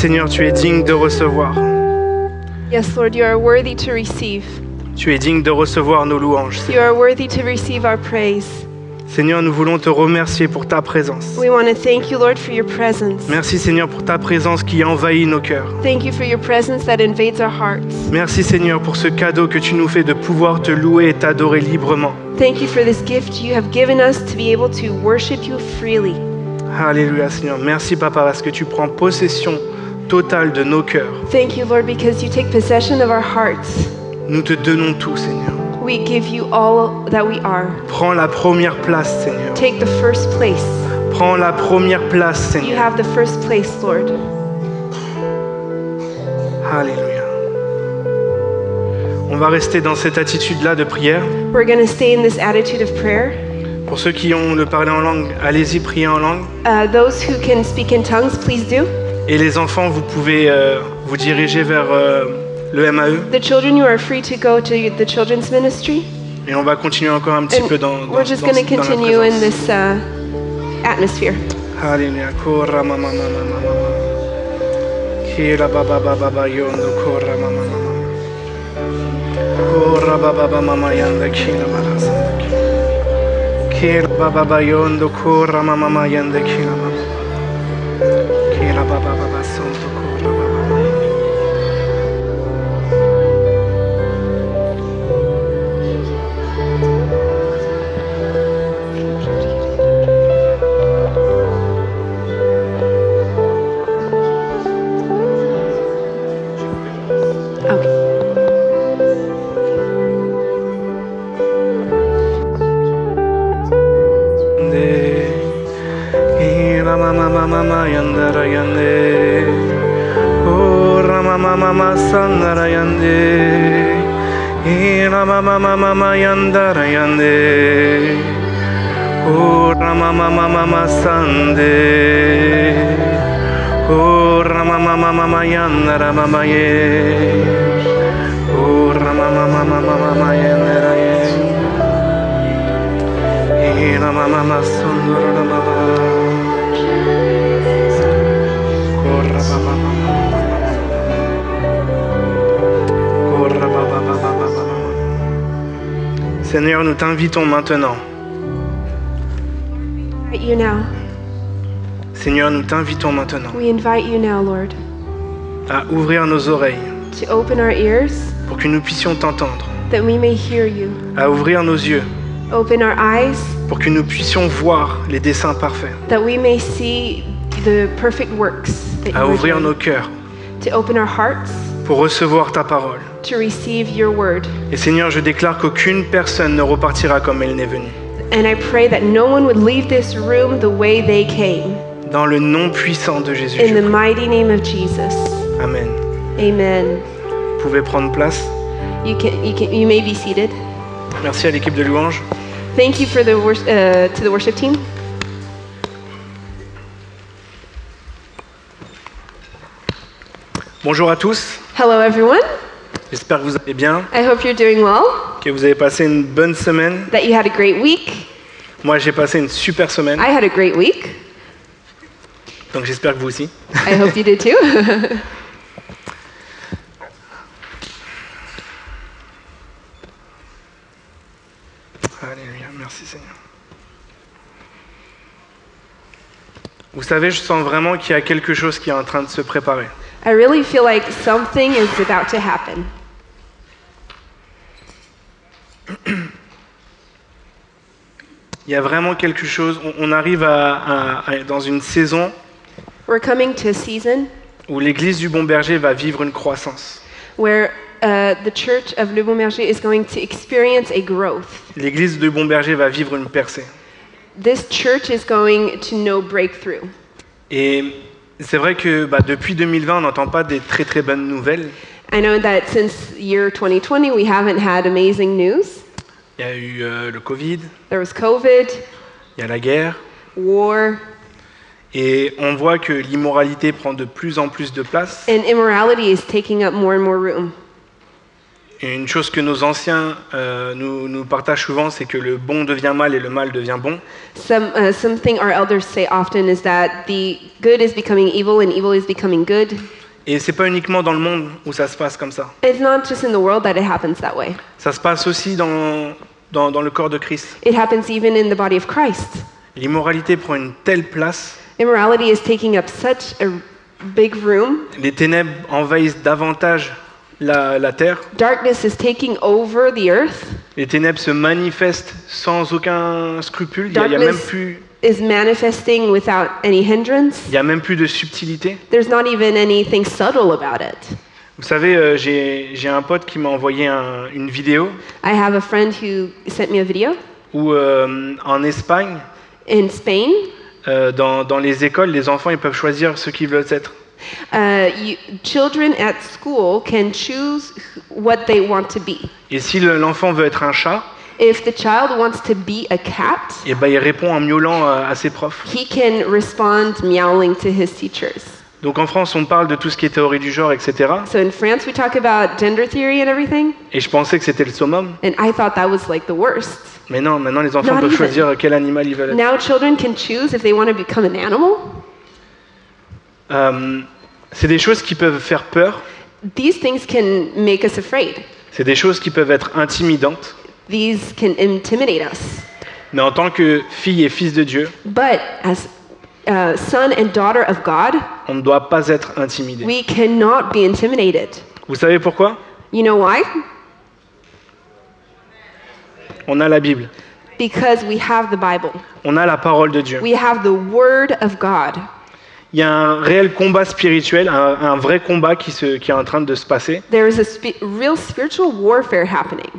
Seigneur, tu es digne de recevoir. Yes, Lord, you are worthy to receive. Tu es digne de recevoir nos louanges. You are worthy to receive our praise. Seigneur, nous voulons te remercier pour ta présence. We want to thank you, Lord, for your presence. Merci Seigneur pour ta présence qui envahit nos cœurs. Thank you for your presence that invades our hearts. Merci Seigneur pour ce cadeau que tu nous fais de pouvoir te louer et t'adorer librement. Thank you for this gift you have given us to be able to worship you freely. Alléluia Seigneur. Merci Papa parce que tu prends possession totale de nos cœurs. Thank you, Lord, because you take possession of our hearts. Nous te donnons tout Seigneur. We give you all that we are. Prends la première place Seigneur. Take the first place. Prends la première place You Seigneur. have the first place, Lord. Alléluia. On va rester dans cette attitude-là de prière. We're going to stay in this attitude of prayer. Pour ceux qui ont le parler en langue, allez-y, priez en langue. Uh, those who can speak in tongues, please do. Et les enfants, vous pouvez euh, vous diriger vers euh, le MAE. The children, you are free to go to the children's ministry. Et on va continuer encore un petit And peu dans, dans, we're just dans- going to dans la continue in this uh, atmosphere. Alléluia. Kora mama mama mama mama. Kira baba baba baba yondo kora mama mama. Kora baba baba mama yanda kila marasa. Kira baba baba yondo kora mama mama yanda kila mama. Kira mama sandara yande e mama mama mama yandara yande o mama mama mama sande o mama mama mama yandara mama ye o mama mama mama mama yandara ye e mama mama sandara mama Seigneur, nous t'invitons maintenant. Invite you now. Seigneur, nous t'invitons maintenant We invite you now, Lord, à ouvrir nos oreilles to open our ears pour que nous puissions t'entendre, that we may hear you. à ouvrir nos yeux Open our eyes pour que nous puissions voir les desseins parfaits, that we may see the perfect works that à are ouvrir doing. nos cœurs To open our hearts pour recevoir ta parole. to receive your word. Et Seigneur, je déclare qu'aucune personne ne repartira comme elle n'est venue. And I pray that no one would leave this room the way they came. Dans le nom puissant de Jésus. In je the prie. mighty name of Jesus. Amen. Amen. Vous pouvez prendre place. You can, you can, you may be seated. Merci à l'équipe de louange. Thank you for the uh, to the worship team. Bonjour à tous. Hello, everyone. J'espère que vous allez bien, I hope you're doing well. que vous avez passé une bonne semaine. That you had a great week. Moi, j'ai passé une super semaine, I had a great week. donc j'espère que vous aussi. I hope you did too. Alléluia, merci Seigneur. Vous savez, je sens vraiment qu'il y a quelque chose qui est en train de se préparer. I really feel like something is about to happen. Il y a vraiment quelque chose. On, on arrive à- à- à- dans une saison We're coming to a season où l'Église du Bon Berger va vivre une croissance. where uh, the church of Le Bon Berger is going to experience a growth. L'Église du Bon Berger va vivre une percée. This church is going to know breakthrough. Et c'est vrai que bah, depuis 2020, on n'entend pas des très très bonnes nouvelles. I know that since year 2020, we haven't had amazing news. Il y a eu euh, le Covid, There was COVID, il y a la guerre, war, et on voit que l'immoralité prend de plus en plus de place. and immorality is taking up more and more room. Et une chose que nos anciens euh, nous, nous partagent souvent, c'est que le bon devient mal et le mal devient bon. Some, uh, something our elders say often is that the good is becoming evil and evil is becoming good. Et c'est pas uniquement dans le monde où ça se passe comme ça. It's not just in the world that it happens that way. Ça se passe aussi dans, dans, dans le corps de Christ. It happens even in the body of Christ. L'immoralité prend une telle place, Immorality is taking up such a big room. les ténèbres envahissent davantage la, la terre, Darkness is taking over the earth. les ténèbres se manifestent sans aucun scrupule, il n'y a, il y a même Darkness plus, is manifesting without any hindrance. il y a même plus de subtilité. There's not even anything subtle about it. Vous savez, euh, j'ai j'ai un pote qui m'a envoyé un- une vidéo I have a friend who sent me a video où euh, en Espagne, in Spain. euh, dans, dans les écoles, les enfants ils peuvent choisir ce qu'ils veulent être. Uh, you, children at school can choose what they want to be. Et si l'enfant veut être un chat, If the child wants to be a cat, et ben, il répond en miaulant à, à ses profs. he can respond meowing to his teachers. Donc en France, on parle de tout ce qui est théorie du genre, etc. So in France, we talk about gender theory and everything, Et je pensais que c'était le summum. and I thought that was like the worst. Mais non, maintenant les enfants Not peuvent even. choisir quel animal ils veulent être. Now children can choose if they want to become an animal. Euh, c'est des choses qui peuvent faire peur, These things can make us afraid. c'est des choses qui peuvent être intimidantes. These can intimidate us. Mais en tant que fille et fils de Dieu, But as uh, son and daughter of God, on ne doit pas être intimidé. we cannot be intimidated. Vous savez pourquoi? You know why? On a la Bible, Because we have the Bible. on a la parole de Dieu. We have the Word of God. Il y a un réel combat spirituel, un, un vrai combat qui, se- qui est en train de se passer. There is a spi- real spiritual warfare happening.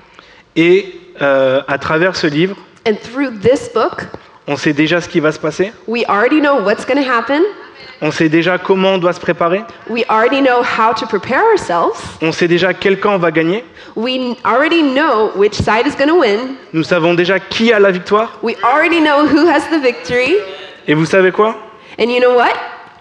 Et euh, à travers ce livre, And through this book, on sait déjà ce qui va se passer, we already know what's going to happen. on sait déjà comment on doit se préparer, We already know how to prepare ourselves. on sait déjà quel camp va gagner, We already know which side is going to win. nous savons déjà qui a la victoire. We already know who has the victory. Et vous savez quoi? And you know what?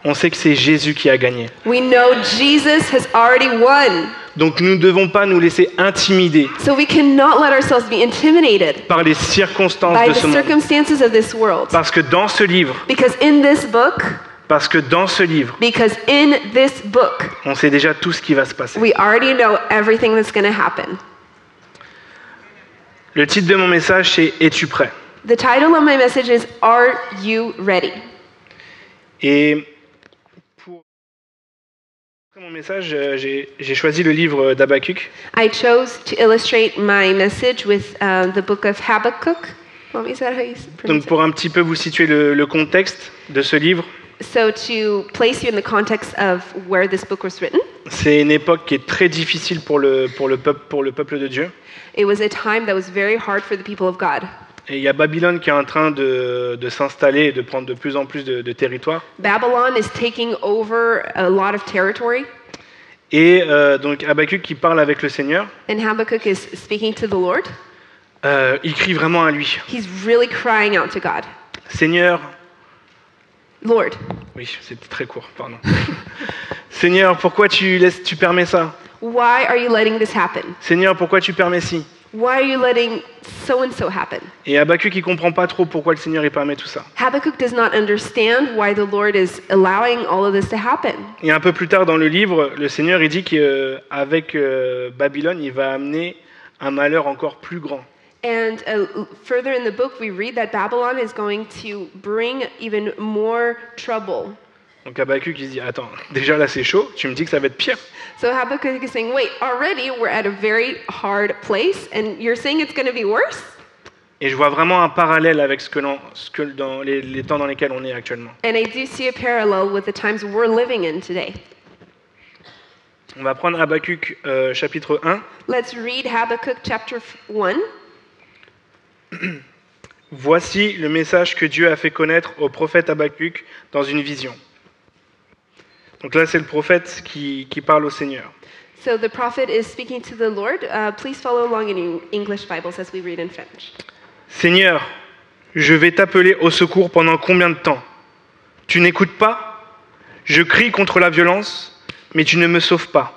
On sait que c'est Jésus qui a gagné. We know Jesus has already won. Donc nous ne devons pas nous laisser intimider So we cannot let ourselves be intimidated par les circonstances by de the ce monde. circumstances of this world. Parce que dans ce livre, Because in this book, parce que dans ce livre, because in this book, on sait déjà tout ce qui va se passer. we already know everything that's going to happen. Le titre de mon message, c'est Es-tu prêt? The title of my message is Are You Ready? Et mon message, euh, j'ai choisi le livre d'Abacuc. I chose to illustrate my message with uh, the book of Habakkuk. Well, is that how you pronounce Donc pour un petit peu vous situer le, le contexte de ce livre, So, to place you in the context of where this book was written, c'est une époque qui est très difficile pour le, pour le, peuple, pour le peuple de Dieu. it was a time that was very hard for the people of God. Et il y a Babylone qui est en train de, de s'installer et de prendre de plus en plus de, de territoire. Babylon is taking over a lot of territory, Et euh, donc Habakkuk qui parle avec le Seigneur, and Habakkuk is speaking to the Lord. euh, il crie vraiment à lui. He's really crying out to God Seigneur, Lord, oui, c'était très court, pardon. Seigneur, pourquoi tu, laisses, tu permets ça? Why are you letting this happen? Seigneur, pourquoi tu permets ci? Why are you letting so and so happen? Et Habakkuk, il comprend pas trop pourquoi le Seigneur il permet tout ça. Habakkuk does not understand why the Lord is allowing all of this to happen. Et un peu plus tard dans le livre, le Seigneur il dit qu'avec Babylone, il va amener un malheur encore plus grand. And uh, further in the book, we read that Babylon is going to bring even more trouble. Donc Habakkuk il se dit attends, déjà là c'est chaud, tu me dis que ça va être pire. So Habakkuk is saying, wait, already we're at a very hard place, and you're saying it's going to be worse? Et je vois vraiment un parallèle avec ce que, ce que dans les, les temps dans lesquels on est actuellement. And I do see a parallel with the times we're living in today. On va prendre Habakkuk euh, chapitre 1. Let's read Habakkuk chapter 1. Voici le message que Dieu a fait connaître au prophète Habakkuk dans une vision. Donc là, c'est le prophète qui, qui parle au Seigneur. So the prophet is speaking to the Lord. Uh, please follow along in English Bibles as we read in French. Seigneur, je vais t'appeler au secours pendant combien de temps? Tu n'écoutes pas? Je crie contre la violence, mais tu ne me sauves pas.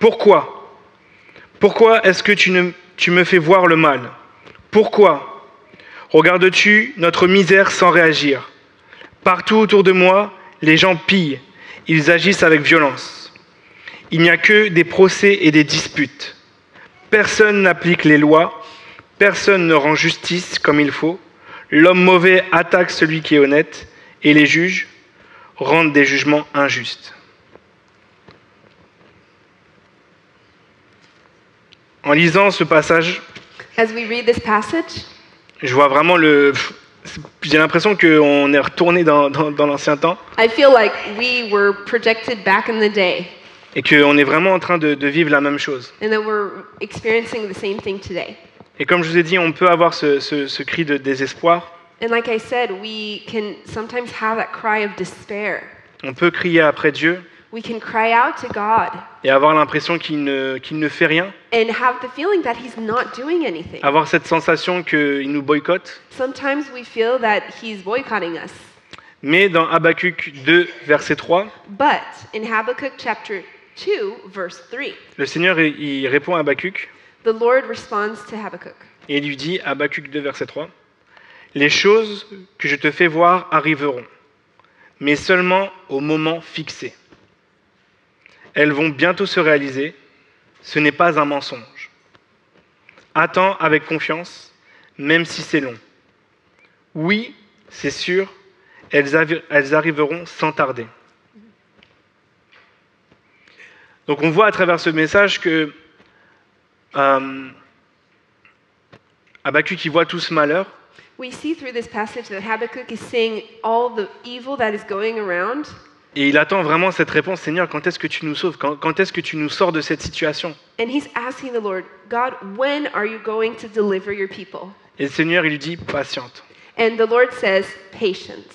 Pourquoi? Pourquoi est-ce que tu, ne- tu me fais voir le mal? Pourquoi? Regardes-tu notre misère sans réagir? Partout autour de moi, les gens pillent, ils agissent avec violence. Il n'y a que des procès et des disputes. Personne n'applique les lois, personne ne rend justice comme il faut. L'homme mauvais attaque celui qui est honnête, et les juges rendent des jugements injustes. En lisant ce passage, As we read this passage, je vois vraiment le. J'ai l'impression qu'on est retourné dans, dans- dans l'ancien temps I feel like we were projected back in the day et qu'on est vraiment en train de, de vivre la même chose. and that we're experiencing the same thing today. Et comme je vous ai dit, on peut avoir ce, ce- ce cri de désespoir, And like I said, we can sometimes have that cry of despair. on peut crier après Dieu We can cry out to God et avoir l'impression qu'il ne, qu'il ne fait rien, and have the feeling that He's not doing anything. avoir cette sensation qu'il nous boycotte. Sometimes we feel that He's boycotting us. Mais dans Habakkuk 2, verset 3, But in Habakkuk chapter 2, verse 3, le Seigneur il répond à Habakkuk the Lord responds to Habakkuk. et il lui dit, Habakkuk 2, verset 3, Les choses que je te fais voir arriveront, mais seulement au moment fixé. Elles vont bientôt se réaliser, ce n'est pas un mensonge. Attends avec confiance, même si c'est long. Oui, c'est sûr, elles, arriveront sans tarder. Donc on voit à travers ce message que euh, Habakkuk voit tout ce malheur, passage Habakkuk et il attend vraiment cette réponse, Seigneur, quand est-ce que tu nous sauves? Quand, quand est-ce que tu nous sors de cette situation? And he's asking the Lord, God, when are you going to deliver your people? Et le Seigneur, il lui dit, patiente. And the Lord says, patience.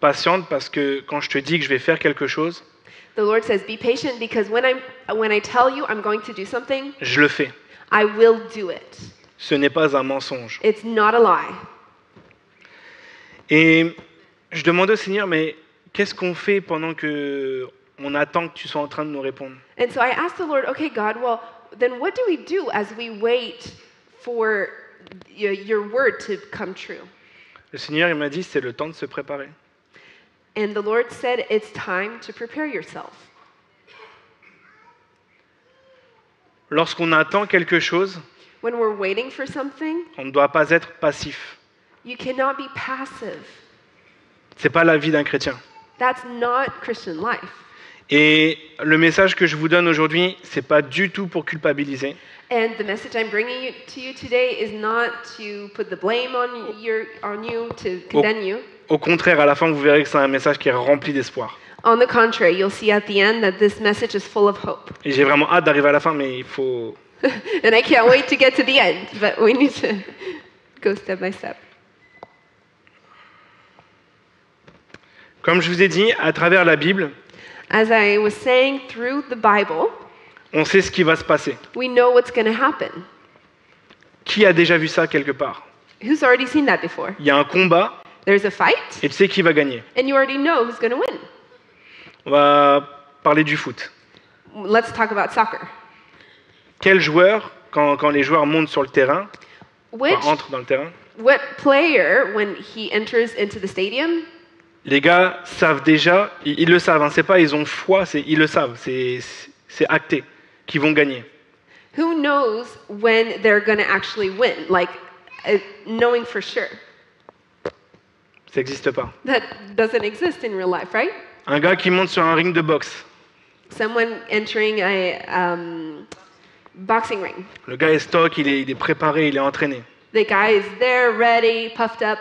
Patiente parce que quand je te dis que je vais faire quelque chose, The Lord says, be patient because when, I'm, when I tell you I'm going to do something, je le fais. I will do it. Ce n'est pas un mensonge. It's not a lie. Et je demandais au Seigneur, mais qu'est-ce qu'on fait pendant que on attend que tu sois en train de nous répondre? And so I asked the Lord, okay, God, well, then what do we do as we wait for your word to come true? Le Seigneur, il m'a dit, c'est le temps de se préparer. And the Lord said, it's time to prepare yourself. Lorsqu'on attend quelque chose, When we're waiting for something, on ne doit pas être passif. you cannot be passive. C'est pas la vie d'un chrétien. That's not Christian life. Et le message que je vous donne aujourd'hui, c'est pas du tout pour culpabiliser. And the message I'm bringing you, to you today is not to put the blame on, your, on you, to condemn you. Au contraire, à la fin, vous verrez que c'est un message qui est rempli d'espoir. On the contrary, you'll see at the end that this message is full of hope. Et j'ai vraiment hâte d'arriver à la fin, mais il faut. and I can't wait to get to the end, but we need to go step by step. Comme je vous ai dit, à travers la Bible, As I was saying, through the Bible, on sait ce qui va se passer. we know what's going to happen. Qui a déjà vu ça quelque part? Who's already seen that before? Il y a un combat There's a fight, et tu sais qui va gagner. and you already know who's going to win. On va parler du foot. Let's talk about soccer. Quel joueur, quand, quand les joueurs montent sur le terrain, Which, enfin, entrent dans le terrain, what player, when he enters into the stadium, les gars savent déjà, ils, ils le savent, hein, c'est pas ils ont foi, c'est ils le savent, c'est c'est acté qu'ils vont gagner. who knows when they're going to actually win? Like, uh, knowing for sure. Ça n'existe pas. That doesn't exist in real life, right? Un gars qui monte sur un ring de boxe, Someone entering a um, boxing ring. le gars est stock, il est, il est préparé, il est entraîné. The guy is there, ready, puffed up.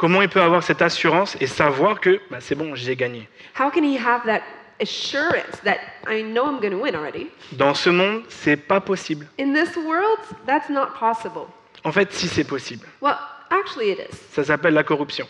Comment il peut avoir cette assurance et savoir que bah, c'est bon, j'ai gagné? How can he have that assurance that I know I'm going to win already? Dans ce monde, c'est pas possible. In this world, that's not possible. En fait, si c'est possible, Well, actually, it is. ça s'appelle la corruption.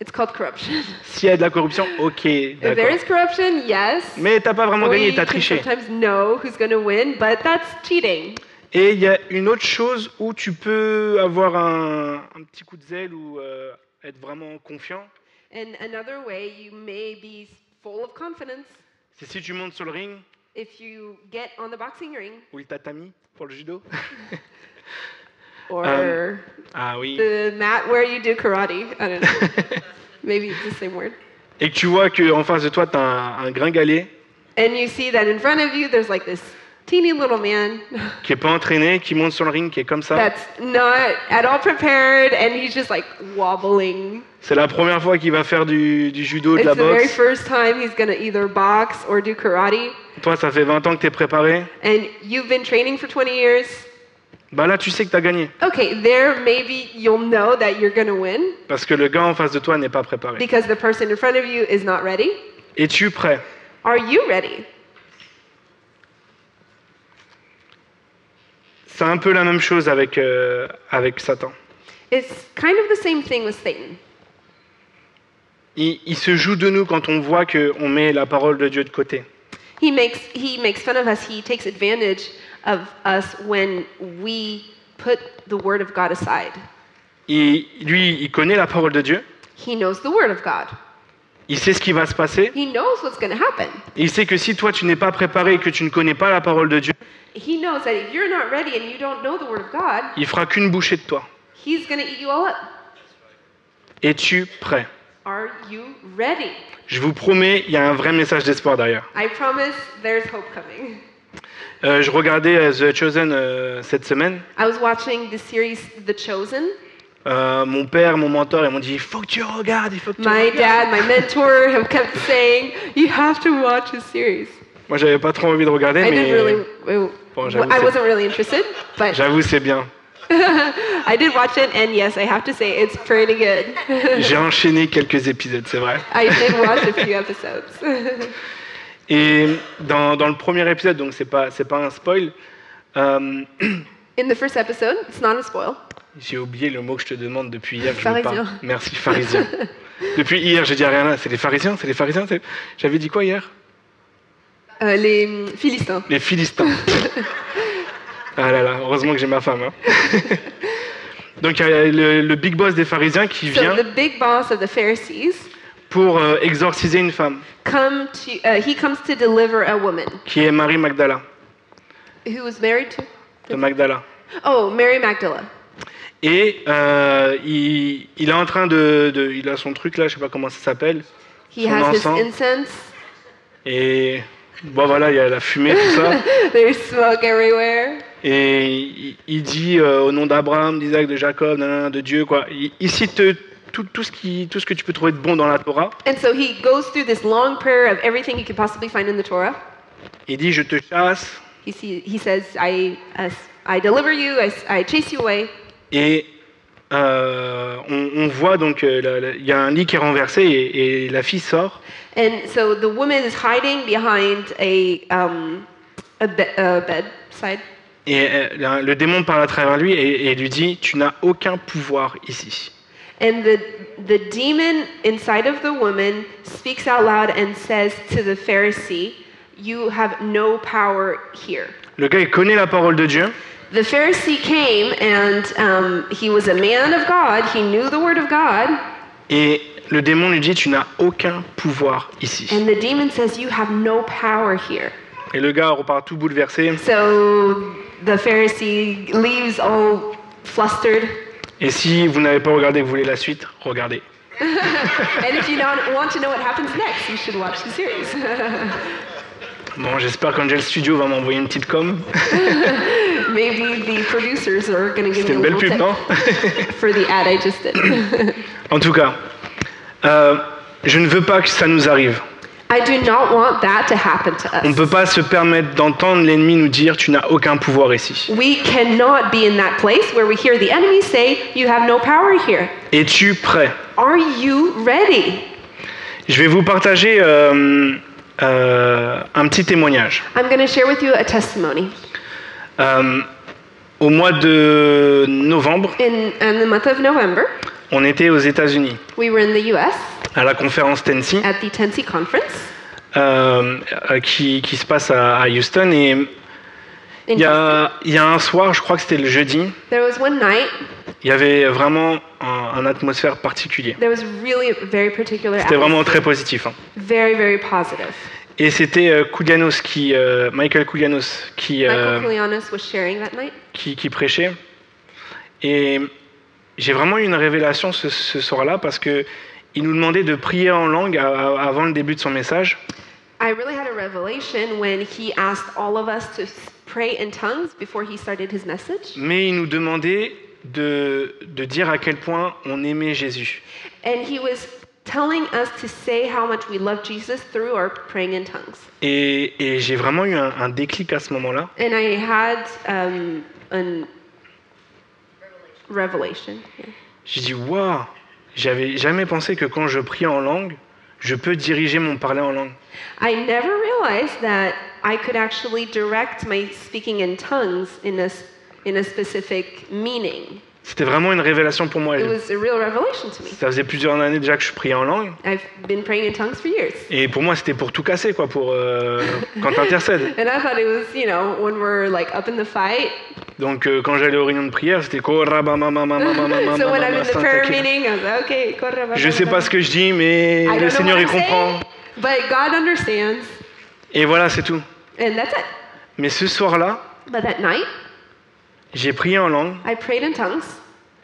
It's called corruption. S'il y a de la corruption, ok, if there d'accord. is corruption, yes. Mais t'as pas vraiment gagné, t'as triché. sometimes know who's going to win, but that's cheating. Et il y a une autre chose où tu peux avoir un, un petit coup de zèle ou euh, être vraiment confiant, And another way you may be full of confidence c'est si tu montes sur le ring if you get on the boxing ring ou le tatami pour le judo. or Um, ah oui. the mat where you do karate. I don't know. Maybe it's the same word. Et que tu vois qu'en face de toi, tu as un, un gringalet And you see that in front of you, there's like this teeny little man qui est pas entraîné, qui monte sur le ring, qui est comme ça. that's not at all prepared, and he's just like wobbling. C'est la première fois qu'il va faire du, du judo, de It's la the very boxe. first time he's gonna either box or do karate. Toi, ça fait 20 ans que tu es préparé. And you've been training for 20 years. Bah là, tu sais que tu as gagné. Okay, there maybe you'll know that you're gonna win Parce que le gars en face de toi n'est pas préparé. because the person in front of you is not ready. Es-tu prêt? Are you ready? C'est un peu la même chose avec, euh, avec Satan. It's kind of the same thing with Satan. Il, il se joue de nous quand on voit qu'on met la parole de Dieu de côté. He makes he makes fun of us. He takes advantage of us when we put the word of God aside. Il- lui, il connaît la parole de Dieu. He knows the word of God. Il sait ce qui va se passer. He knows what's going to happen. Et il sait que si toi, tu n'es pas préparé et que tu ne connais pas la parole de Dieu, He knows that if you're not ready and you don't know the word of God, il fera qu'une bouchée de toi. he's going to eat you all up. Es-tu prêt? Are you ready? Je vous promets, il y a un vrai message d'espoir derrière. I promise there's hope coming. Euh, je regardais euh, The Chosen euh, cette semaine. I was watching the series The Chosen. Euh, mon père, mon mentor, ils m'ont dit il faut que tu regardes, il faut que tu My regardes. dad, my mentor, have kept saying, "You have to watch this series." Moi, j'avais pas trop envie de regarder, I didn't mais really. Bon, j'avoue, I c'est- wasn't really interested, but j'avoue, c'est bien. I did watch it, and yes, I have to say it's pretty good. J'ai enchaîné quelques épisodes, c'est vrai. I did watch a few episodes. Et dans, dans le premier épisode, donc c'est pas c'est pas un spoil. euh, In the first episode, it's not a spoil. j'ai oublié le mot que je te demande depuis hier. je pas. Merci, pharisien. depuis hier, j'ai dit à Ariana, c'est les pharisiens, c'est les pharisiens. J'avais dit quoi hier? Euh, les hum, Philistins. Les Philistins. ah là là, heureusement que j'ai ma femme. hein. Donc il y a le, le big boss des pharisiens qui So vient the big boss of the Pharisees pour euh, exorciser une femme come to. Uh, he comes to deliver a woman qui est Marie Magdala. who was married to? De Magdala. Oh, Mary Magdala. Et euh, il, il est en train de, de- Il a son truc là, je sais pas comment ça s'appelle. He Son has his incense. Et bon voilà, il y a la fumée, tout ça. There's smoke everywhere. Et il, il dit euh, au nom d'Abraham, d'Isaac, de Jacob, nanana, de Dieu, quoi. Il, il cite euh, tout, tout, ce qui, tout ce que tu peux trouver de bon dans la Torah. And so he goes through this long prayer of everything he could possibly find in the Torah. Il dit Je te chasse. He, see, he says, I, uh, I deliver you, I, I chase you away. Et euh, on, on voit donc, euh, il y a un lit qui est renversé et, et la fille sort. And so the woman is hiding behind a, um, a, be- a bedside. Et euh, le démon parle à travers lui et, et lui dit Tu n'as aucun pouvoir ici. And the, the demon inside of the woman speaks out loud and says to the Pharisee, You have no power here. Le gars, il connaît la parole de Dieu. The Pharisee came and um, he was a man of God. He knew the word of God. Et le démon lui dit Tu n'as aucun pouvoir ici. And the demon says, You have no power here. Et le gars repart tout bouleversé. So the Pharisee leaves all flustered. Et si vous n'avez pas regardé, vous voulez la suite, regardez. And if you don't want to know what happens next, you should watch the series. Bon, j'espère qu'Angel Studio va m'envoyer une petite com. Maybe the producers are going to give C'était me a une belle little pub, tip non? for the ad I just did. En tout cas, euh, je ne veux pas que ça nous arrive. I do not want that to happen to On ne us. peut pas se permettre d'entendre l'ennemi nous dire Tu n'as aucun pouvoir ici. We cannot be in that place where we hear the enemy say, You have no power here. Es-tu prêt? Are you ready? Je vais vous partager euh, euh, un petit témoignage. I'm going to share with you a testimony. Euh, au mois de novembre, In, in the month of November, on était aux États-Unis, we were in the US à la conférence Tennessee, at the Tennessee Conference. euh, qui, qui se passe à, à Houston. Et il y, a, il y a un soir, je crois que c'était le jeudi, There was one night, il y avait vraiment un, un atmosphère particulier. there was really a very particular C'était vraiment atmosphere. très positif. hein. Very, very positive. Et c'était euh, Koulianos qui, euh, Michael Koulianos qui, euh, Michael Koulianos was sharing that night. qui, qui prêchait. Et j'ai vraiment eu une révélation ce, ce soir-là parce que il nous demandait de prier en langue à- à- avant le début de son message. I really had a revelation when he asked all of us to s- pray in tongues before he started his message. Mais il nous demandait de, de dire à quel point on aimait Jésus. And he was telling us to say how much we love Jesus through our praying in tongues. Et, et j'ai vraiment eu un, un déclic à ce moment-là. And I had um, an revelation. yeah. J'ai dit, waouh, j'avais jamais pensé que quand je prie en langue, je peux diriger mon parler en langue. I never realized that I could actually direct my speaking in tongues in a, in specific meaning. C'était vraiment une révélation pour moi. It was a real revelation to me. Ça faisait plusieurs années déjà que je priais en langue. I've been praying in tongues for years. Et pour moi, c'était pour tout casser, euh, quand t'intercèdes. And I thought it was, you know, when we're up in the fight. Donc euh, quand j'allais aux réunions de prière, c'était So when sais pas ce que je dis, mais le Seigneur comprend. But God understands. Et voilà, c'est tout and that's it. Mais ce soir-là, But that night, j'ai prié en langue I prayed in tongues,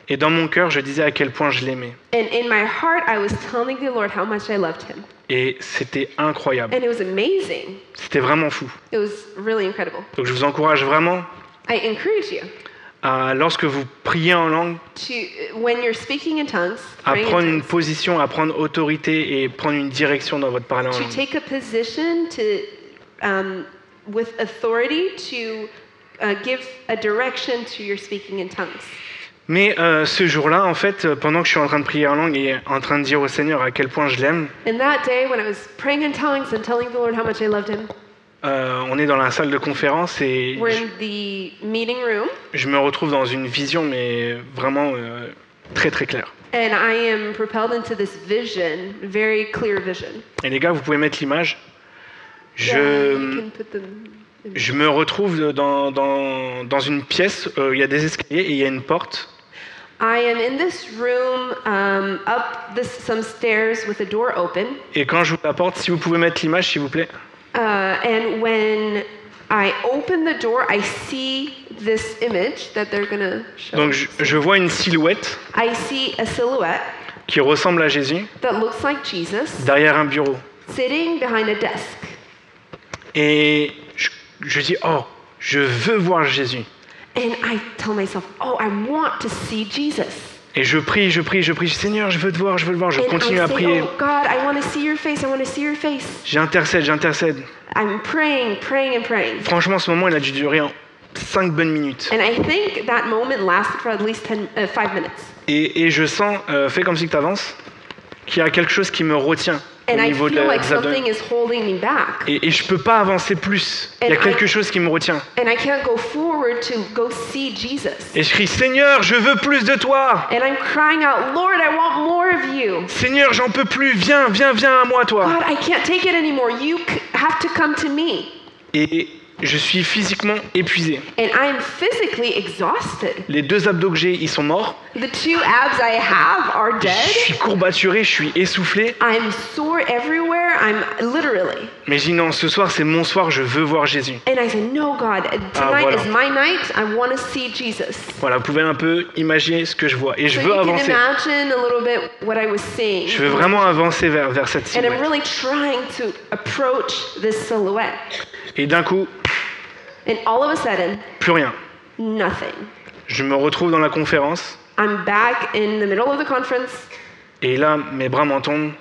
et dans mon cœur, je disais à quel point je l'aimais. and in my heart, I was telling the Lord how much I loved Him, Et c'était incroyable. and it was amazing. C'était vraiment fou. It was really incredible. Donc je vous encourage vraiment I encourage you à, lorsque vous priez en langue, to, when you're speaking in tongues, à praying in prendre une tongues, position, à prendre autorité et prendre une direction dans votre parler en to langue. take a position to, um, with authority, to uh, give a direction to your speaking in tongues. Mais euh, ce jour-là, en fait, euh, pendant que je suis en train de prier en langue et en train de dire au Seigneur à quel point je l'aime, And that day, when I was praying in tongues and telling the Lord how much I loved Him, euh, on est dans la salle de conférence et we're je, in the meeting room, je me retrouve dans une vision, mais vraiment euh, très très claire. and I am propelled into this vision, very clear vision. Et les gars, vous pouvez mettre l'image. You Je, je me retrouve dans, dans, dans une pièce, euh, il y a des escaliers et il y a une porte. I am in this room, um, up this, some stairs with a door open. Et quand j'ouvre la porte, si vous pouvez mettre l'image, s'il vous plaît. Uh, and when I open the door, I see this image that they're gonna show. Donc je, je vois une silhouette I see a silhouette qui ressemble à Jésus that looks like Jesus derrière un bureau. sitting behind a desk. Et je, je dis, oh, je veux voir Jésus. And I tell myself, oh, I want to see Jesus. Et je prie, je prie, je prie, Seigneur, je veux te voir, je veux te voir, je And continue I à say, prier. oh God, I want to see your face. I want to see your face. J'intercède, j'intercède. I'm praying, praying, and praying. Franchement, ce moment, il a dû durer 5 bonnes minutes. And I think that moment lasted for at least 10, uh, five minutes. Et, et je sens, euh, fais comme si tu avances, qu'il y a quelque chose qui me retient au And I niveau de feel la, like des abdos. something is holding me back. Et, et je peux pas avancer plus. Il y a And I- quelque chose qui me retient. And I can't go forward to go see Jesus. Et je crie, Seigneur, je veux plus de toi. And I'm crying out, Lord, I want more of you. Seigneur, j'en peux plus. Viens, viens, viens à moi, toi. God, I can't take it anymore. You have to come to me. Et je suis physiquement épuisé. And I'm physically exhausted. Les deux abdos que j'ai, ils sont morts. The two abs I have are Je dead. suis courbaturé, je suis essoufflé. I'm sore everywhere. I'm literally. Mais je dis non, ce soir c'est mon soir, je veux voir Jésus. And I said, No, God, tonight voilà. is my night. I want to see Jesus. Voilà, vous pouvez un peu imaginer ce que je vois. Et je So veux you can avancer. imagine a little bit what I was seeing. Je veux vraiment avancer vers, vers cette And I'm silhouette. really trying to approach this silhouette. Et d'un coup, And all of a sudden, plus rien. nothing. Je me retrouve dans la conférence. I'm back in the middle of the conference Et là, mes bras m'en tombent.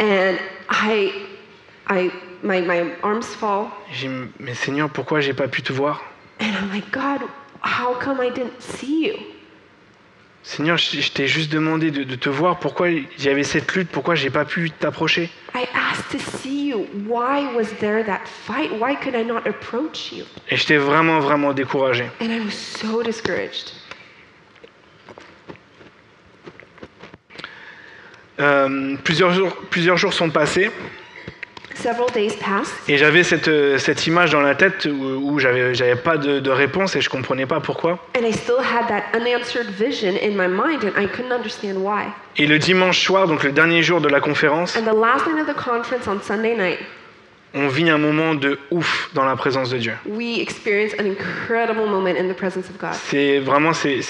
and I, I, my, my arms fall. J'ai mais Seigneur, pourquoi j'ai pas pu te voir? And I'm like, God, how come I didn't see you? Seigneur, je t'ai juste demandé de, te voir. Pourquoi il y avait cette lutte Pourquoi j'ai pas pu t'approcher Et j'étais vraiment, vraiment découragé. And I was discouraged. Euh, plusieurs jours sont passés et j'avais cette, euh, cette image dans la tête où, où j'avais j'avais pas de, de réponse et je comprenais pas pourquoi. and I still had that unanswered vision in my mind, and I couldn't understand why. Et le dimanche soir, donc le dernier jour de la conférence, And the last night of the conference on vit un moment de ouf dans la présence de Dieu. We experience an incredible moment in the presence of God. C'est vraiment c'est,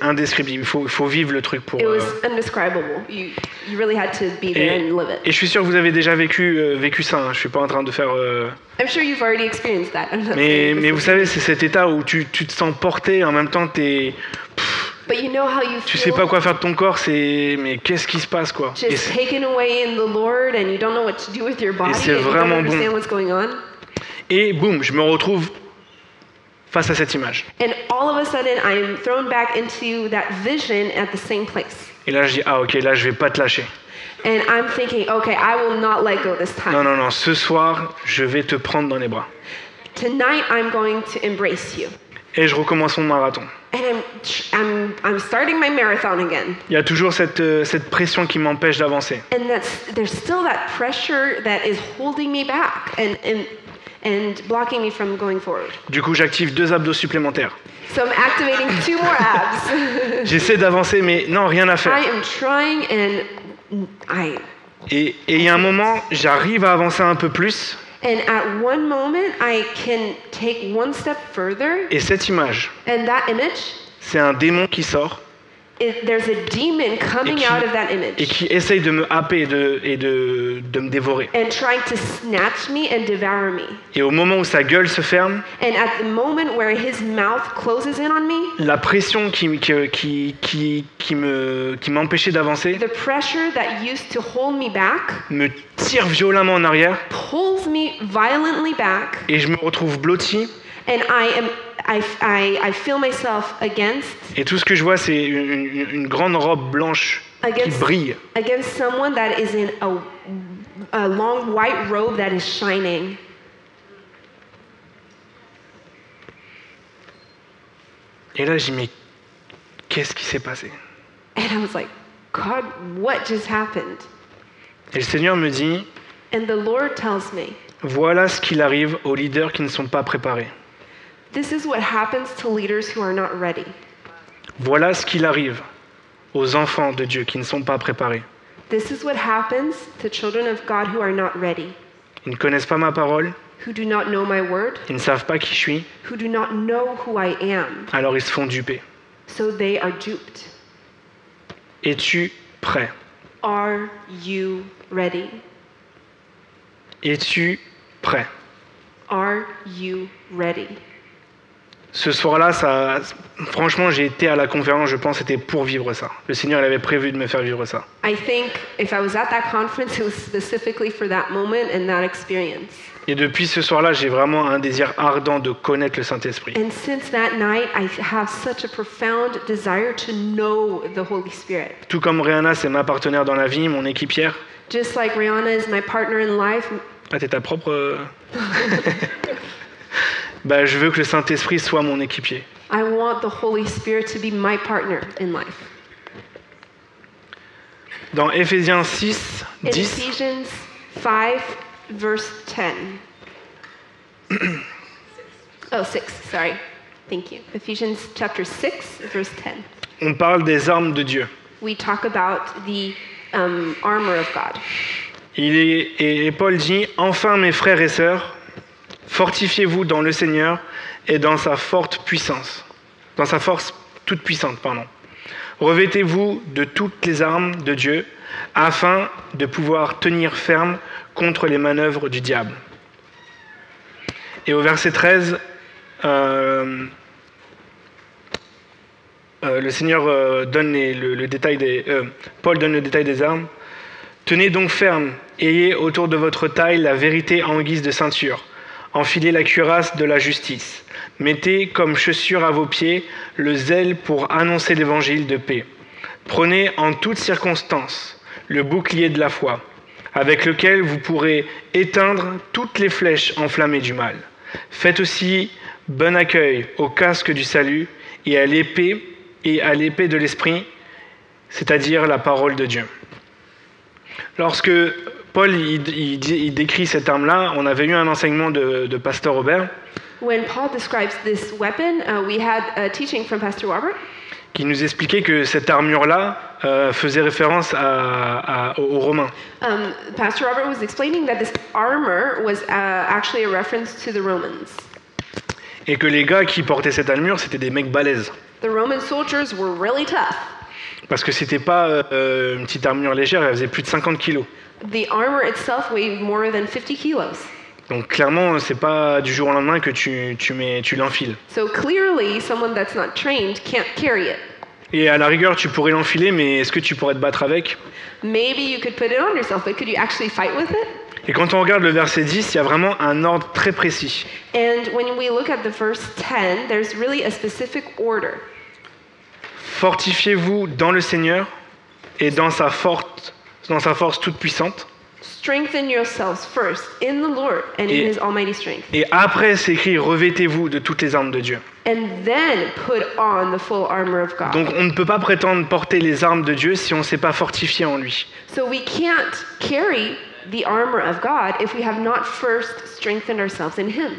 indescriptible. Il faut, faut vivre le truc pour. It euh, was indescribable. You, you really had to be there et, and live it. et je suis sûr que vous avez déjà vécu, euh, vécu ça. hein. Je suis pas en train de faire. euh, I'm sure you've already experienced that. I'm not Mais, mais is- vous savez, c'est cet état où tu, tu te sens porté en même temps t'es, But you know how you tu sais pas quoi faire de ton corps. C'est mais qu'est-ce qui se passe quoi? Et c'est- taken away in the Lord and you don't know what to do with your body c'est and you don't vraiment understand bon. what's going on. Et boum, je me retrouve face à cette image. And all of a sudden I'm thrown back into that vision at the same place. Et là je dis ah ok là je vais pas te lâcher. And I'm thinking, okay, I will not let go this time. Non non non, ce soir je vais te prendre dans les bras. Tonight I'm going to embrace you. Et je recommence mon marathon. And I'm, I'm, I'm starting my marathon again. Il y a toujours cette, euh, cette pression qui m'empêche d'avancer. And that's, there's still that pressure that is holding me back and, and, and blocking me from going forward. Du coup j'active deux abdos supplémentaires. So I'm activating two more abs. J'essaie d'avancer mais non rien à I faire. am trying and I et il y a un moment j'arrive à avancer un peu plus and at one moment I can take one step further. Et cette image and that image c'est un démon qui sort et qui essaye de me happer et de, et de, de me dévorer. and trying to snatch me and devour me. Et au moment où sa gueule se ferme, And at the moment where his mouth closes in on me, la pression qui, qui, qui, qui, qui me, qui m'empêchait d'avancer the pressure that used to hold me back me tire violemment en arrière pulls me violently back et je me retrouve blotti and I am I, I, I feel myself against et tout ce que je vois c'est une, une- grande robe blanche qui against brille against someone that is in a, a long white robe that is shining. et là je dis mais qu'est-ce qui s'est passé? And I was like, God, what just happened? Et le Seigneur me dit And the Lord tells me, voilà ce qu'il arrive aux leaders qui ne sont pas préparés. This is what happens to leaders who are not ready. Voilà ce qu'il arrive aux enfants de Dieu qui ne sont pas préparés. This is what happens to children of God who are not ready, Ils ne connaissent pas ma parole, who do not know my word, ils ne savent pas qui je suis, who do not know who I am. alors ils se font duper. So they are duped. Es-tu prêt? Are you ready? Es-tu prêt? Are you ready? Ce soir-là, ça, franchement, j'ai été à la conférence, je pense, c'était pour vivre ça. Le Seigneur il avait prévu de me faire vivre ça. I think if I was at that conference, it was specifically for that moment and that experience. Et depuis ce soir-là, j'ai vraiment un désir ardent de connaître le Saint-Esprit. Tout comme Rihanna, c'est ma partenaire dans la vie, mon équipière. Just like Rihanna is my partner in life, Ah, t'es ta propre. bah, je veux que le Saint-Esprit soit mon équipier. I want the Holy Spirit to be my partner in life. Dans Éphésiens 6, In 10, Ephesians 5, verse 10. oh, 6, sorry. Thank you. Ephesians chapter 6, verse 10. on parle des armes de Dieu. We talk about the um, armor of God. Il est, et Paul dit Enfin, mes frères et sœurs, fortifiez-vous dans le Seigneur et dans sa forte puissance. Dans sa force toute puissante, pardon. Revêtez-vous de toutes les armes de Dieu afin de pouvoir tenir ferme contre les manœuvres du diable. Et au verset 13, euh, euh, le Seigneur euh, donne le, détail des, Paul donne le détail des armes. Tenez donc ferme, ayez autour de votre taille la vérité en guise de ceinture. Enfilez la cuirasse de la justice. Mettez comme chaussure à vos pieds le zèle pour annoncer l'évangile de paix. Prenez en toutes circonstances le bouclier de la foi, avec lequel vous pourrez éteindre toutes les flèches enflammées du mal. Faites aussi bon accueil au casque du salut et à l'épée et à l'épée de l'esprit, c'est-à-dire la parole de Dieu. Lorsque Paul il, il dit- il décrit cette arme-là, on avait eu un enseignement de, de Pasteur Robert. When Paul describes this weapon, uh, we had a teaching from Pastor Robert, qui nous expliquait que cette armure-là euh, faisait référence à- à- aux aux Romains. Um, Pastor Robert was explaining that this armor was uh, actually a reference to the Romans. Et que les gars qui portaient cette armure, c'était des mecs balèzes. The Roman soldiers were really tough. Parce que c'était pas euh, une petite armure légère, elle faisait plus de 50 kilos. The armor itself weighed more than 50 kilos. Donc clairement, c'est pas du jour au lendemain que tu, tu, mets, tu l'enfiles. So clearly, someone that's not trained can't carry it. Et à la rigueur, tu pourrais l'enfiler, mais est-ce que tu pourrais te battre avec? Maybe you could put it on yourself, but could you actually fight with it? Et quand on regarde le verset 10, il y a vraiment un ordre très précis. And when we look at the verse 10, there's really a specific order. Fortifiez-vous dans le Seigneur et dans sa, forte, dans sa force toute puissante. Strengthen yourselves first in the Lord and in Et- His almighty strength. Et après, c'est écrit, revêtez-vous de toutes les armes de Dieu. And then put on the full armor of God. Donc on ne peut pas prétendre porter les armes de Dieu si on ne s'est pas fortifié en lui. So we can't carry the armor of God if we have not first strengthened ourselves in Him.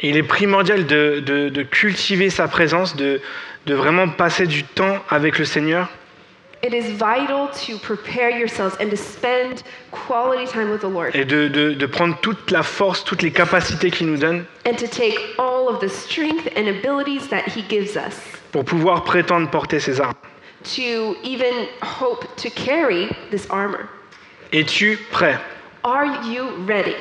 Et il est primordial de, de- de cultiver sa présence, de, de vraiment passer du temps avec le Seigneur. It is vital to prepare yourselves and to spend quality time with the Lord. Et de, de- de prendre toute la force, toutes les capacités qu'il nous donne and to take all of the strength and abilities that He gives us. pour pouvoir prétendre porter ces armes. to even hope to carry this armor. Es-tu prêt? Are you ready?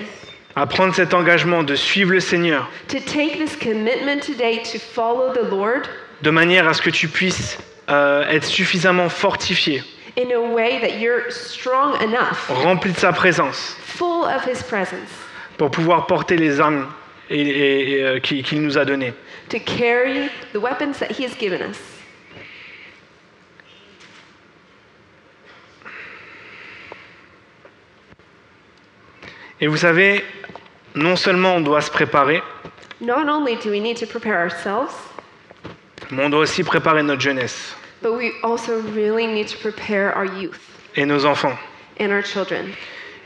À prendre cet engagement de suivre le Seigneur to take this commitment today to follow the Lord de manière à ce que tu puisses euh, être suffisamment fortifié, in a way that you're strong enough, rempli de sa présence, full of His presence, pour pouvoir porter les armes et- et- et, euh, qu'il nous a données to carry the weapons that He has given us? Et vous savez, non seulement on doit se préparer, Not only do we need to prepare ourselves, mais on doit aussi préparer notre jeunesse but we also really need to prepare our youth et nos enfants. and our children.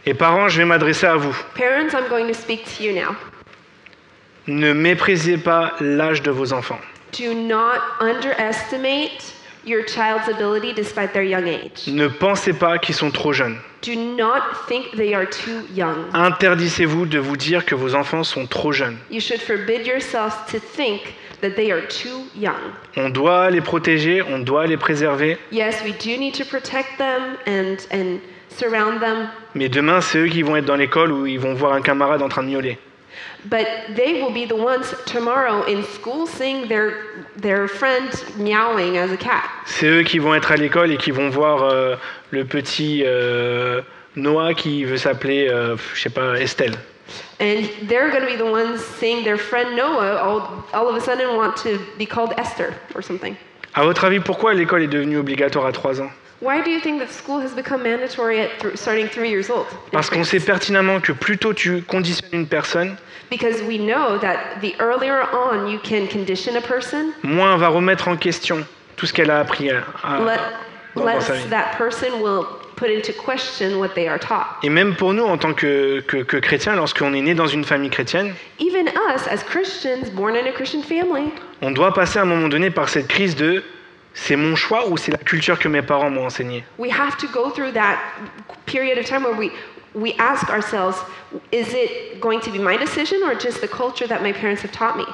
Et parents, je vais m'adresser à vous. Parents, I'm going to speak to you now. Ne méprisez pas l'âge de vos enfants. Do not underestimate your child's ability despite their young age. Ne pensez pas qu'ils sont trop jeunes. Do not think they are too young. Interdisez-vous de vous dire que vos enfants sont trop jeunes. You should forbid yourselves to think that they are too young. On doit les protéger, on doit les préserver, Yes, we do need to protect them and, and surround them, mais demain, c'est eux qui vont être dans l'école où ils vont voir un camarade en train de miauler. But they will be the ones tomorrow in school seeing their, their friend meowing as a cat. C'est eux qui vont être à l'école et qui vont voir euh, le petit euh, Noah qui veut s'appeler, euh, je sais pas, Estelle. And they're going to be the ones seeing their friend Noah all, all of a sudden want to be called Esther or something. À votre avis, pourquoi l'école est devenue obligatoire à 3 ans? Why do you think that school has become mandatory at th- starting three years old? in Parce qu'on sait pertinemment que plus tôt tu conditionnes une personne, Because we know that the earlier on you can condition a person, moins elle va remettre en question tout ce qu'elle a appris à, à- dans- dans less sa vie. that person will put into question what they are taught. Et même pour nous, en tant que, que, que chrétiens, lorsqu'on est né dans une famille chrétienne, Even us as born in a Christian family, on doit passer à un moment donné par cette crise de c'est mon choix ou c'est la culture que mes parents m'ont enseignée? We have to go through that period of time where we, we ask ourselves, is it going to be my decision or just the culture that my parents have taught me?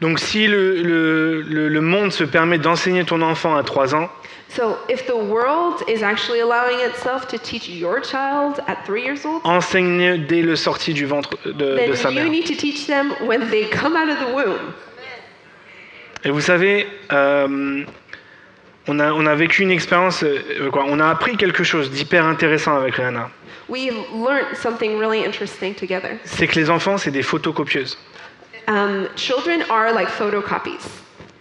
Donc si le, le, le, le monde se permet d'enseigner ton enfant à 3 ans, So if the world is actually allowing itself to teach your child at three years old, enseigne dès le sorti du ventre de, de sa then mère. you need to teach them when they come out of the womb. Et vous savez, euh, on, a, on a vécu une expérience, euh, quoi, on a appris quelque chose d'hyper intéressant avec Rihanna. We learned something really interesting together. C'est que les enfants, c'est des photocopieuses. Um, children are like photocopies.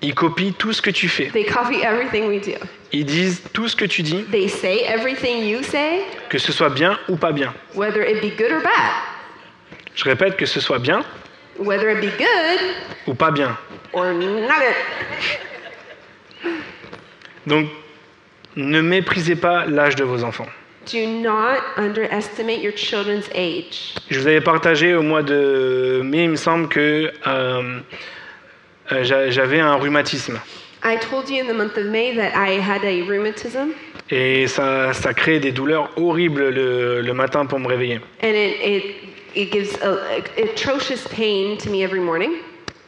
Ils copient tout ce que tu fais. They copy everything we do. Ils disent tout ce que tu dis, They say everything you say, que ce soit bien ou pas bien. whether it be good or bad. Je répète que ce soit bien Whether it be good ou pas bien. or not good. Donc, ne méprisez pas l'âge de vos enfants. Do not underestimate your children's age. Je vous avais partagé au mois de mai, il me semble que euh, euh, j'a- j'avais un rhumatisme. I told you in the month of May that I had a rheumatism, et ça, ça crée des douleurs horribles le, le matin pour me réveiller. and it, it, it gives a atrocious pain to me every morning.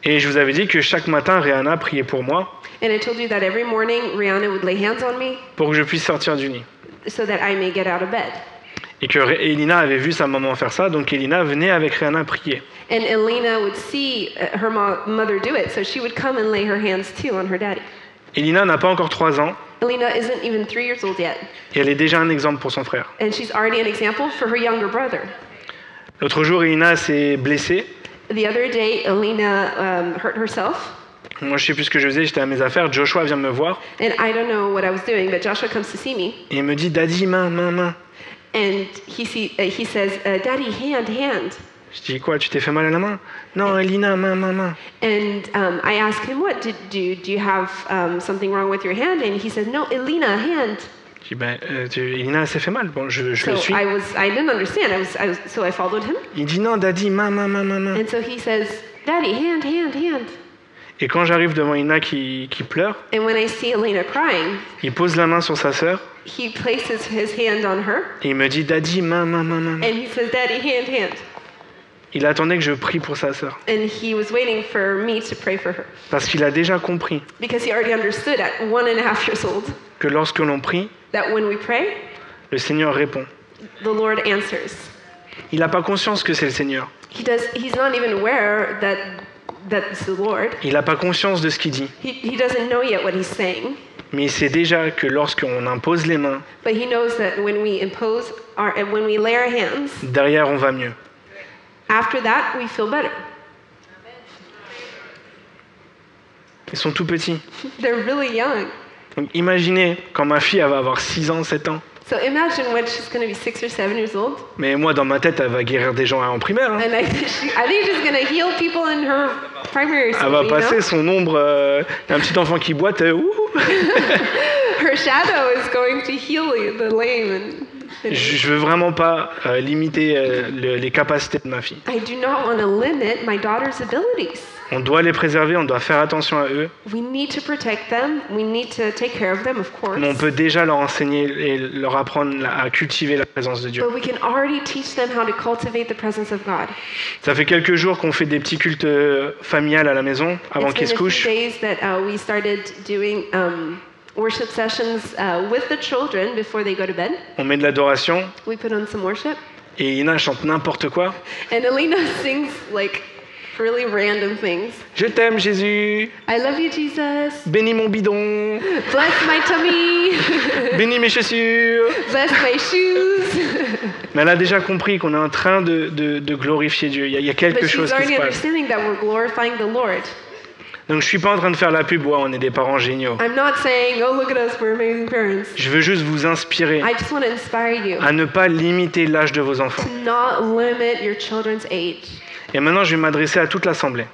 Et je vous avais dit que chaque matin, Rihanna priait pour moi And I told you that every morning Rihanna would lay hands on me pour que je puisse sortir du nid. so that I may get out of bed. Et que Elina avait vu sa maman faire ça, donc Elina venait avec Rihanna prier. And Elena would see uh, her mo- mother do it, so she would come and lay her hands too on her daddy. Elina n'a pas encore 3 ans Elena isn't even three years old yet, et elle est déjà un exemple pour son frère. and she's already an example for her younger brother. L'autre jour, Elina s'est blessée. The other day, Elena um, hurt herself, Moi, je sais plus ce que je faisais, j'étais à mes affaires. Joshua vient me voir and I don't know what I was doing, but Joshua comes to see me, et il me dit Daddy, main, main, main. and he, see, uh, he says, uh, Daddy, hand, hand. Je dis Quoi, tu t'es fait mal à la main Non, Elina, main, main, main. And um, I asked him, What? Did, do, do you have um, something wrong with your hand? And he said, No, Elena, hand. Ben, euh, tu- Elina, elle s'est fait mal. Bon, je, je So le suis. I was, I didn't understand. I was, I was, so I followed him. Il dit Non, Daddy, main, main, main, main. And so he says, Daddy, hand, hand, hand. Et quand j'arrive devant Elina qui, qui pleure, And when I see Elena crying, il pose la main sur sa sœur he places his hand on her et il me dit Daddy, main, main, main, main. and he says, Daddy, hand, hand. Il attendait que je prie pour sa sœur And he was waiting for me to pray for her parce qu'il a déjà compris because he already understood at one and a half years old que lorsque l'on prie, that when we pray, le Seigneur répond. the Lord answers. Il n'a pas conscience que c'est le Seigneur. He does, he's not even aware that that's the Lord. Il n'a pas conscience de ce qu'il dit. He, he doesn't know yet what he's saying, Mais il sait déjà que lorsqu'on impose les mains, but he knows that when we impose our, and when we lay our hands, derrière on va mieux. After that we feel better. Ils sont tout petits. They're really young. Donc imaginez quand ma fille elle va avoir 6 ans, 7 ans. So imagine when she's going to be six or seven years old, Mais moi dans ma tête elle va guérir des gens en primaire. hein. and I, she, I think she's going to heal people in her primary Elle school. va you passer know? son ombre, euh, un petit enfant qui boite. euh. Her shadow is going to heal the lame. And, Je veux vraiment pas euh, limiter euh, le- les capacités de ma fille. I do not want to limit my daughter's abilities. On doit les préserver, on doit faire attention à eux. We need to protect them. We need to take care of them, of course. Mais on peut déjà leur enseigner et leur apprendre la- à cultiver la présence de Dieu. But we can already teach them how to cultivate the presence of God. Ça fait quelques jours qu'on fait des petits cultes euh, familiales à la maison avant It's qu'ils been se a few couchent. days that uh, we started doing um, worship sessions uh, with the children before they go to bed. On met de l'adoration We put on some worship, et Ina chante n'importe quoi. and Alina sings like really random things. Je t'aime Jésus, I love you, Jesus. bénis mon bidon, Bless my tummy. bénis mes chaussures. Bless my shoes. Mais elle a déjà compris qu'on est en train de, de- de glorifier Dieu. Il y a, il y a quelque But chose qui se passe. that we're glorifying the Lord. Donc je suis pas en train de faire la pub, ouais, on est des parents géniaux. I'm not saying, oh, look at us, we're amazing parents. Je veux juste vous inspirer I just want to inspire you à ne pas limiter l'âge de vos enfants. to not limit your children's age. Et maintenant, je vais m'adresser à toute l'Assemblée.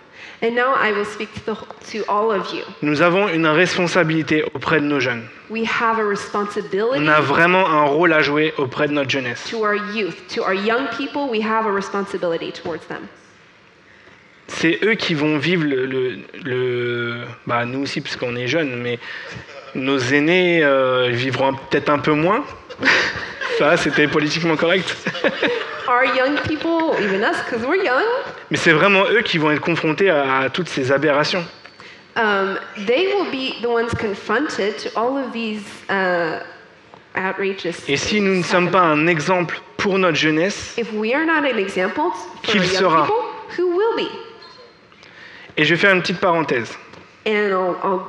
And now I will speak to, the, to all of you. Nous avons une responsabilité auprès de nos jeunes. We have a responsibility On a vraiment un rôle à jouer auprès de notre jeunesse. to our youth, to our young people. We have a responsibility towards them. C'est eux qui vont vivre le, le- le- bah, nous aussi parce qu'on est jeunes, mais nos aînés euh, vivront peut-être un peu moins. Ça, c'était politiquement correct. Our young people, even us, because we're young, Mais c'est vraiment eux qui vont être confrontés à, à toutes ces aberrations. um, they will be the ones confronted to all of these uh, outrageous. Et si nous ne sommes pas un exemple pour notre jeunesse, If we are not an example for Qui young sera? people, who will be? Et je vais faire une petite parenthèse, And I'll, I'll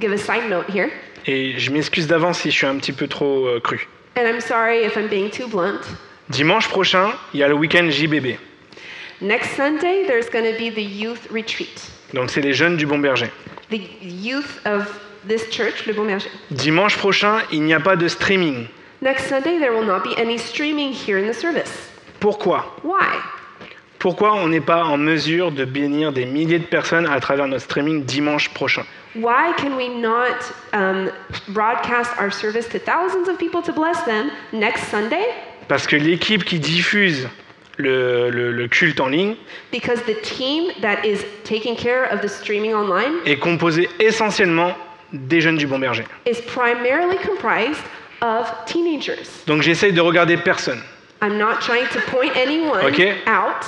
give a side note here. et je m'excuse d'avance si je suis un petit peu trop euh, cru. And I'm sorry if I'm being too blunt. Dimanche prochain, il y a le week-end JBB. Next Sunday, there's going to be the youth retreat. Donc c'est les jeunes du Bon Berger. The youth of this church, Le Bon Berger. Dimanche prochain, il n'y a pas de streaming. Next Sunday, there will not be any streaming here in the service. Pourquoi? Why? Pourquoi on n'est pas en mesure de bénir des milliers de personnes à travers notre streaming dimanche prochain? Why can we not um, broadcast our service to thousands of people to bless them next Sunday? Parce que l'équipe qui diffuse le, le- le culte en ligne Because the team that is taking care of the streaming online est composée essentiellement des jeunes du Bon Berger. is primarily comprised of teenagers. Donc j'essaye de regarder personne. I'm not trying to point anyone Okay. out,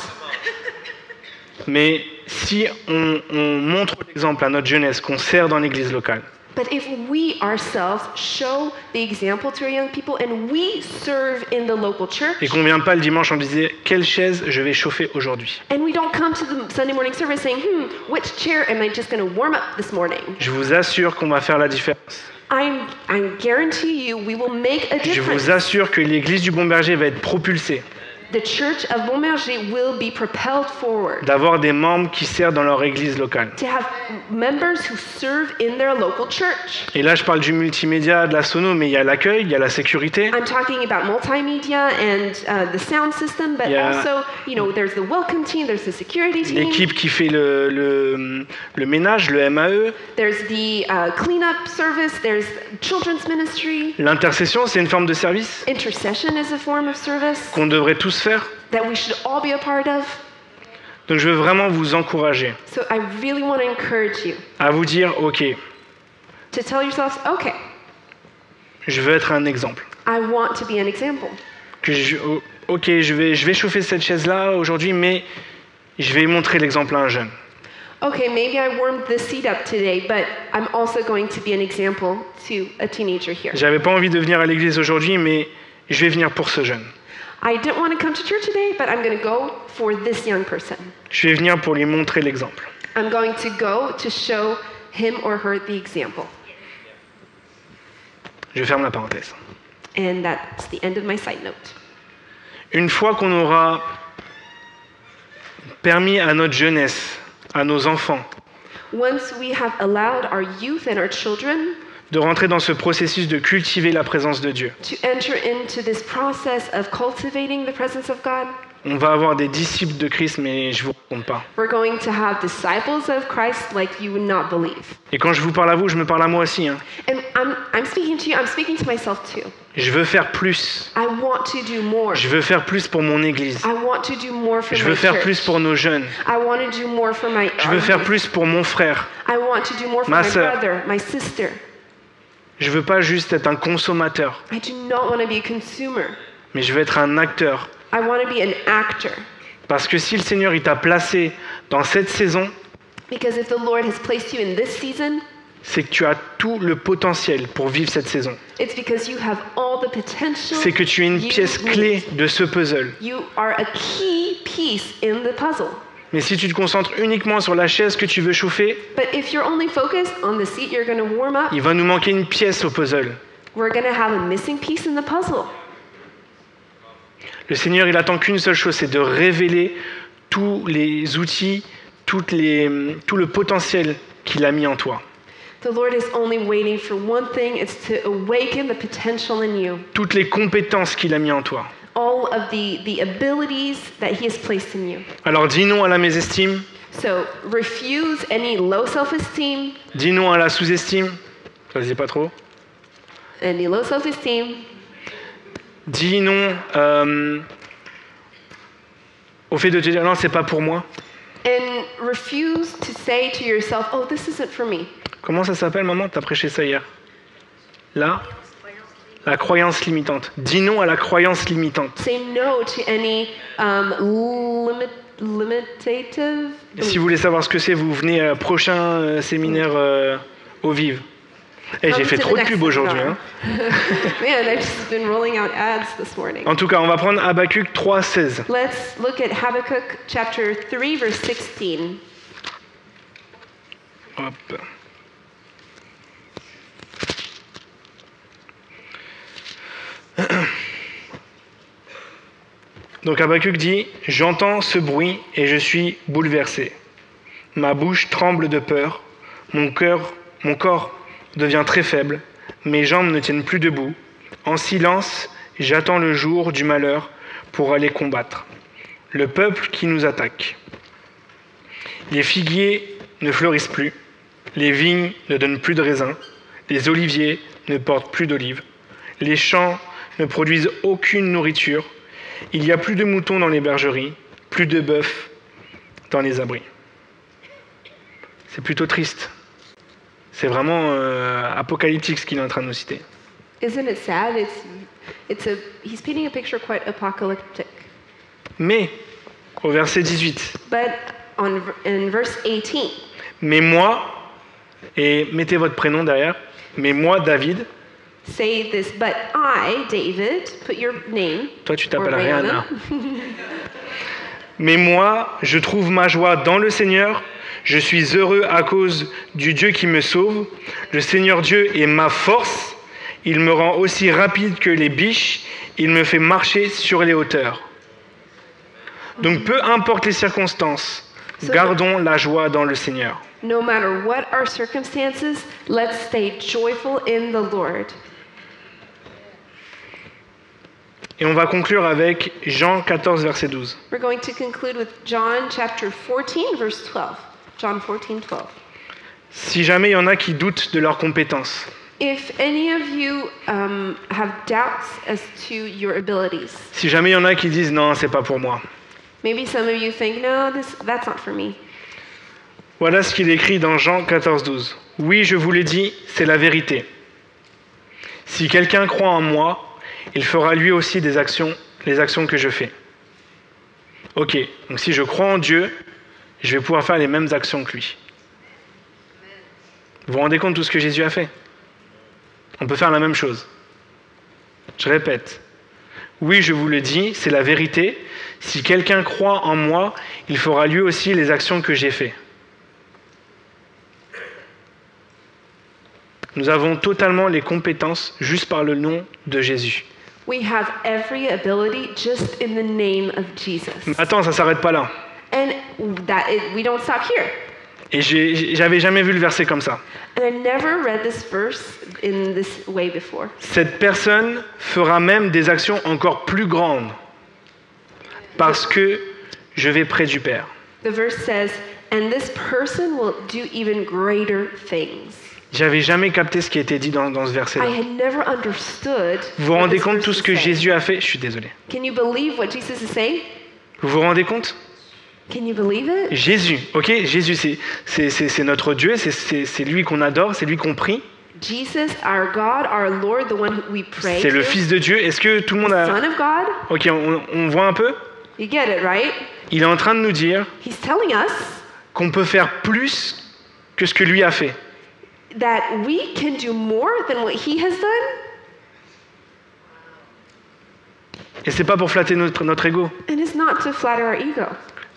Mais si on, on montre l'exemple à notre jeunesse, qu'on sert dans l'église locale, but if we ourselves show the example to our young people and we serve in the local church et qu'on vient pas le dimanche en disant quelle chaise je vais chauffer aujourd'hui, and we don't come to the Sunday morning service saying, hmm, which chair am I just going to warm up this morning? je vous assure qu'on va faire la différence. I'm, I guarantee you we will make a Je difference. vous assure que l'église du Bon Berger va être propulsée The church of Beaumerger will be propelled forward d'avoir des membres qui servent dans leur église locale. to have members who serve in their local church. Et là, je parle du multimédia, de la sono, mais il y a l'accueil, il y a la sécurité, I'm talking about multimedia and uh, the sound system, but Yeah. also, you know, there's the welcome team, there's the security team, l'équipe qui fait le, le, le ménage, le MAE. there's the uh, cleanup service, there's children's ministry. L'intercession, c'est une forme de service Intercession is a form of service qu'on devrait tous faire. that we should all be a part of. Donc je veux vraiment vous encourager So I really want to encourage you à vous dire, ok, to tell yourselves, okay, je veux être un exemple. I want to be an example. Que je- oh, ok, je vais, je vais chauffer cette chaise-là aujourd'hui, mais je vais montrer l'exemple à un jeune. Okay, maybe I warmed the seat up today, but I'm also going to be an example to a teenager here. J'avais pas envie de venir à l'église aujourd'hui, mais je vais venir pour ce jeune. I didn't want to come to church today, but I'm going to go for this young person. Je vais venir pour lui montrer l'exemple. I'm going to go to show him or her the example. Je ferme la parenthèse. And that's the end of my side note. Une fois qu'on aura permis à notre jeunesse, à nos enfants, Once we have allowed our youth and our children de rentrer dans ce processus de cultiver la présence de Dieu, to enter into this process of cultivating the presence of God, on va avoir des disciples de Christ, mais je vous raconte pas. we're going to have disciples of Christ like you would not believe. Et quand je vous parle à vous, je me parle à moi aussi. hein. And I'm, I'm speaking to you, I'm speaking to myself too. Je veux faire plus. I want to do more. Je veux faire plus pour mon église. I want to do more for Je my veux faire church. plus pour nos jeunes. I want to do more for my Je veux faire plus pour mon frère. I want to do more for Ma my sœur. brother, my sister. Je veux pas juste être un consommateur, I do not want to be a consumer. mais je veux être un acteur. I want to be an actor. Parce que si le Seigneur il t'a placé dans cette saison, Because if the Lord has placed you in this season, c'est que tu as tout le potentiel pour vivre cette saison. it's because you have all the potential. C'est que tu es une pièce need. clé de ce puzzle. You are a key piece in the puzzle. Mais si tu te concentres uniquement sur la chaise que tu veux chauffer, But if you're only focused on the seat you're going to warm up, il va nous manquer une pièce au puzzle. we're going to have a missing piece in the puzzle. Le Seigneur, il attend qu'une seule chose, c'est de révéler tous les outils, toutes les, tout le potentiel qu'il a mis en toi, The Lord is only waiting for one thing it's to awaken the potential in you. toutes les compétences qu'il a mis en toi. All of the, the abilities that He has placed in you. Alors dis non à la mésestime, So refuse any low self esteem, dis non à la sous-estime, ça se dit pas trop. any low self esteem. Dis non euh, au fait de te dire non, c'est pas pour moi. And refuse to say to yourself, oh, this isn't for me. Comment ça s'appelle, maman? T'as prêché ça hier. Là? La croyance limitante. Dis non à la croyance limitante. Say no to any um, limit, limitative. Si vous voulez savoir ce que c'est, vous venez à prochain euh, séminaire euh, au Vive. Et j'ai Come fait trop de next pub aujourd'hui. hein. En tout cas, on va prendre Habakkuk 3, 16. Let's look at Habakkuk chapter 3, verse 16. Hop. Donc Habakkuk dit J'entends ce bruit et je suis bouleversé. Ma bouche tremble de peur, mon cœur, mon corps devient très faible, mes jambes ne tiennent plus debout. En silence, j'attends le jour du malheur pour aller combattre. Le peuple qui nous attaque. Les figuiers ne fleurissent plus, les vignes ne donnent plus de raisins, les oliviers ne portent plus d'olives, les champs ne produisent aucune nourriture, il n'y a plus de moutons dans les bergeries, plus de bœufs dans les abris. C'est plutôt triste. C'est vraiment euh, apocalyptique ce qu'il est en train de nous citer. Isn't it sad? It's, it's a, he's painting a picture quite apocalyptic. Mais, au verset 18, But on, in verse 18, mais moi, et mettez votre prénom derrière, mais moi, David, say this, but I, David, put your name. toi tu t'appelles. Rihanna, mais moi, je trouve ma joie dans le Seigneur, je suis heureux à cause du Dieu qui me sauve, le Seigneur Dieu est ma force, il me rend aussi rapide que les biches, il me fait marcher sur les hauteurs. Donc peu importe les circonstances, gardons la joie dans le Seigneur. No matter what our circumstances, let's stay joyful in the Lord. Et on va conclure avec Jean 14, verset 12. We're going to conclude with John chapter 14, verse 12. John 14, 12. Si jamais il y en a qui doutent de leurs compétences, If any of you um, have doubts as to your abilities, si jamais il y en a qui disent non, c'est pas pour moi, maybe some of you think, no, this, that's not for me. voilà ce qu'il écrit dans Jean 14, 12. Oui, je vous l'ai dit, c'est la vérité. Si quelqu'un croit en moi, il fera lui aussi des actions, les actions que je fais. Ok, donc si je crois en Dieu, je vais pouvoir faire les mêmes actions que lui. Vous vous rendez compte de tout ce que Jésus a fait? On peut faire la même chose. Je répète. Oui, je vous le dis, c'est la vérité. Si quelqu'un croit en moi, il fera lui aussi les actions que j'ai faites. Nous avons totalement les compétences juste par le nom de Jésus. We have every ability just in the name of Jesus. Attends, ça s'arrête pas là. And that we don't stop here. Et j'ai- j'avais jamais vu le verset comme ça. And I never read this verse in this way before. Cette personne fera même des actions encore plus grandes parce que je vais près du Père. The verse says, and this person will do even greater things. J'avais jamais capté ce qui était dit dans, dans ce I verset-là. had never understood. Vous vous rendez compte de tout ce que. Jésus a fait? Je suis désolé. Can you believe what Jesus is saying? Vous vous rendez compte? Can you believe it? Jésus, ok? Jésus, c'est- notre Dieu, c'est- lui qu'on adore, c'est lui qu'on prie, Jesus, our God, our Lord, the one who we pray c'est le Fils de Dieu. Est-ce que tout le monde a... Ok, on, on voit un peu? You get it, right? Il est en train de nous dire He's telling us qu'on peut faire plus que ce que lui a fait. That we can do more than what he has done, Et c'est pas pour flatter notre, notre ego. and it's not to flatter our ego.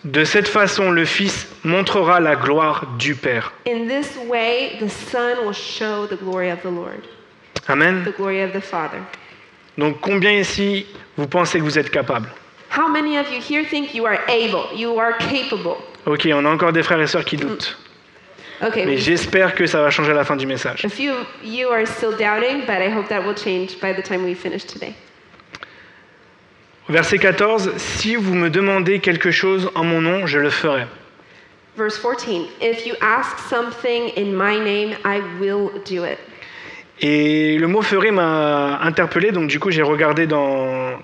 De cette façon, le Fils montrera la gloire du Père. In this way, the Son will show the glory of the Lord, Amen. the glory of the Father. Donc combien ici vous pensez que vous êtes capable? How many of you here think you are able, you are capable? Ok, on a encore des frères et sœurs qui doutent. Okay, Mais j'espère que ça va changer à la fin du message. few of you are still doubting, but I hope that will change by the time we finish today. Verset 14, si vous me demandez quelque chose en mon nom, je le ferai. Verse 14 If you ask something in my name, I will do it. Et le mot ferai m'a interpellé, donc du coup j'ai regardé dans,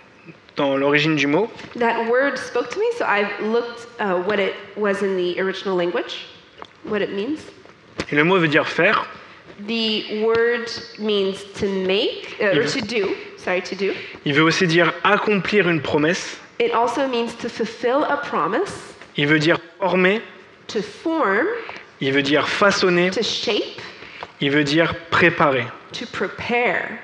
dans l'origine du mot. That word spoke to me, so I've looked uh, what it was in the original language, what it means. Et le mot veut dire faire. The word means to make, uh, or to do, sorry, to do. Il veut aussi dire accomplir une promesse. It also means to fulfill a promise, Il veut dire former. to form, Il veut dire façonner. to shape, Il veut dire préparer. to prepare.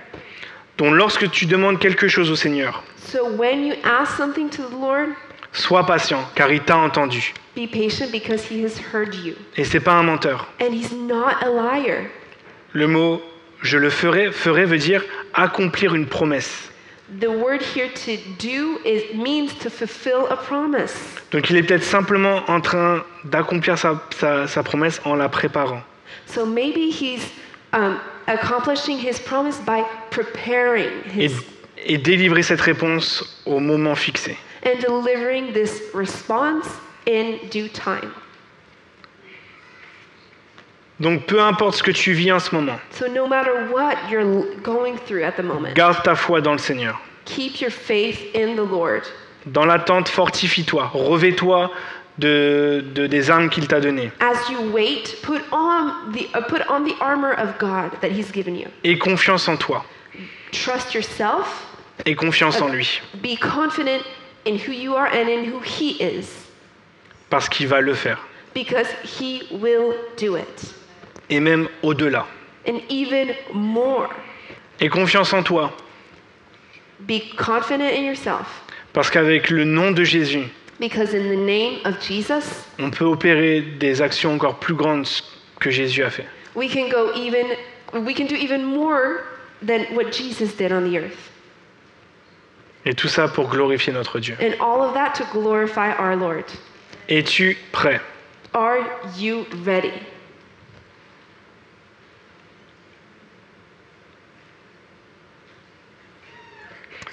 Donc lorsque tu demandes quelque chose au Seigneur, So when you ask something to the Lord, sois patient, car il t'a entendu. be patient because he has heard you. Et c'est pas un menteur. And he's not a liar. Le mot je le ferai, ferai veut dire accomplir une promesse. The word here to do is means to fulfill a promise. Donc il est peut-être simplement en train d'accomplir sa, sa- sa promesse en la préparant. So maybe he's um, accomplishing his promise by preparing Et, his et délivrer cette réponse au moment fixé. And delivering this response in due time. Donc peu importe ce que tu vis en ce moment, So no matter what you're going through at the moment, garde ta foi dans le Seigneur. keep your faith in the Lord. Dans l'attente, fortifie-toi, de, de- des armes qu'il t'a données. As you wait, put on the uh, put on the armor of God that He's given you. Et confiance en toi. Trust yourself. Et confiance en lui. Be confident in who you are and in who He is, Parce qu'il va le faire. because He will do it, Et même au-delà. and even more. Et confiance en toi. Be confident in yourself, Parce qu'avec le nom de Jésus, because in the name of Jesus, on peut opérer des actions encore plus grandes que Jésus a fait. we can go even we can do even more than what Jesus did on the earth. Et tout ça pour glorifier notre Dieu. And all of that to glorify our Lord. Es-tu prêt? Are you ready?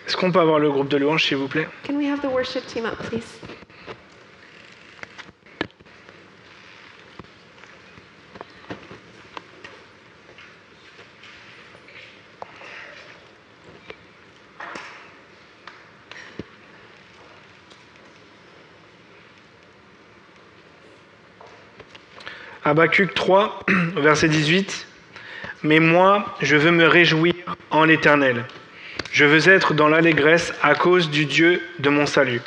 Est-ce qu'on peut avoir le groupe de louanges, s'il vous plaît? Can we have the worship team up, please? Habacuc 3, verset 18. Mais moi, je veux me réjouir en l'Éternel. Je veux être dans l'allégresse à cause du Dieu de mon salut.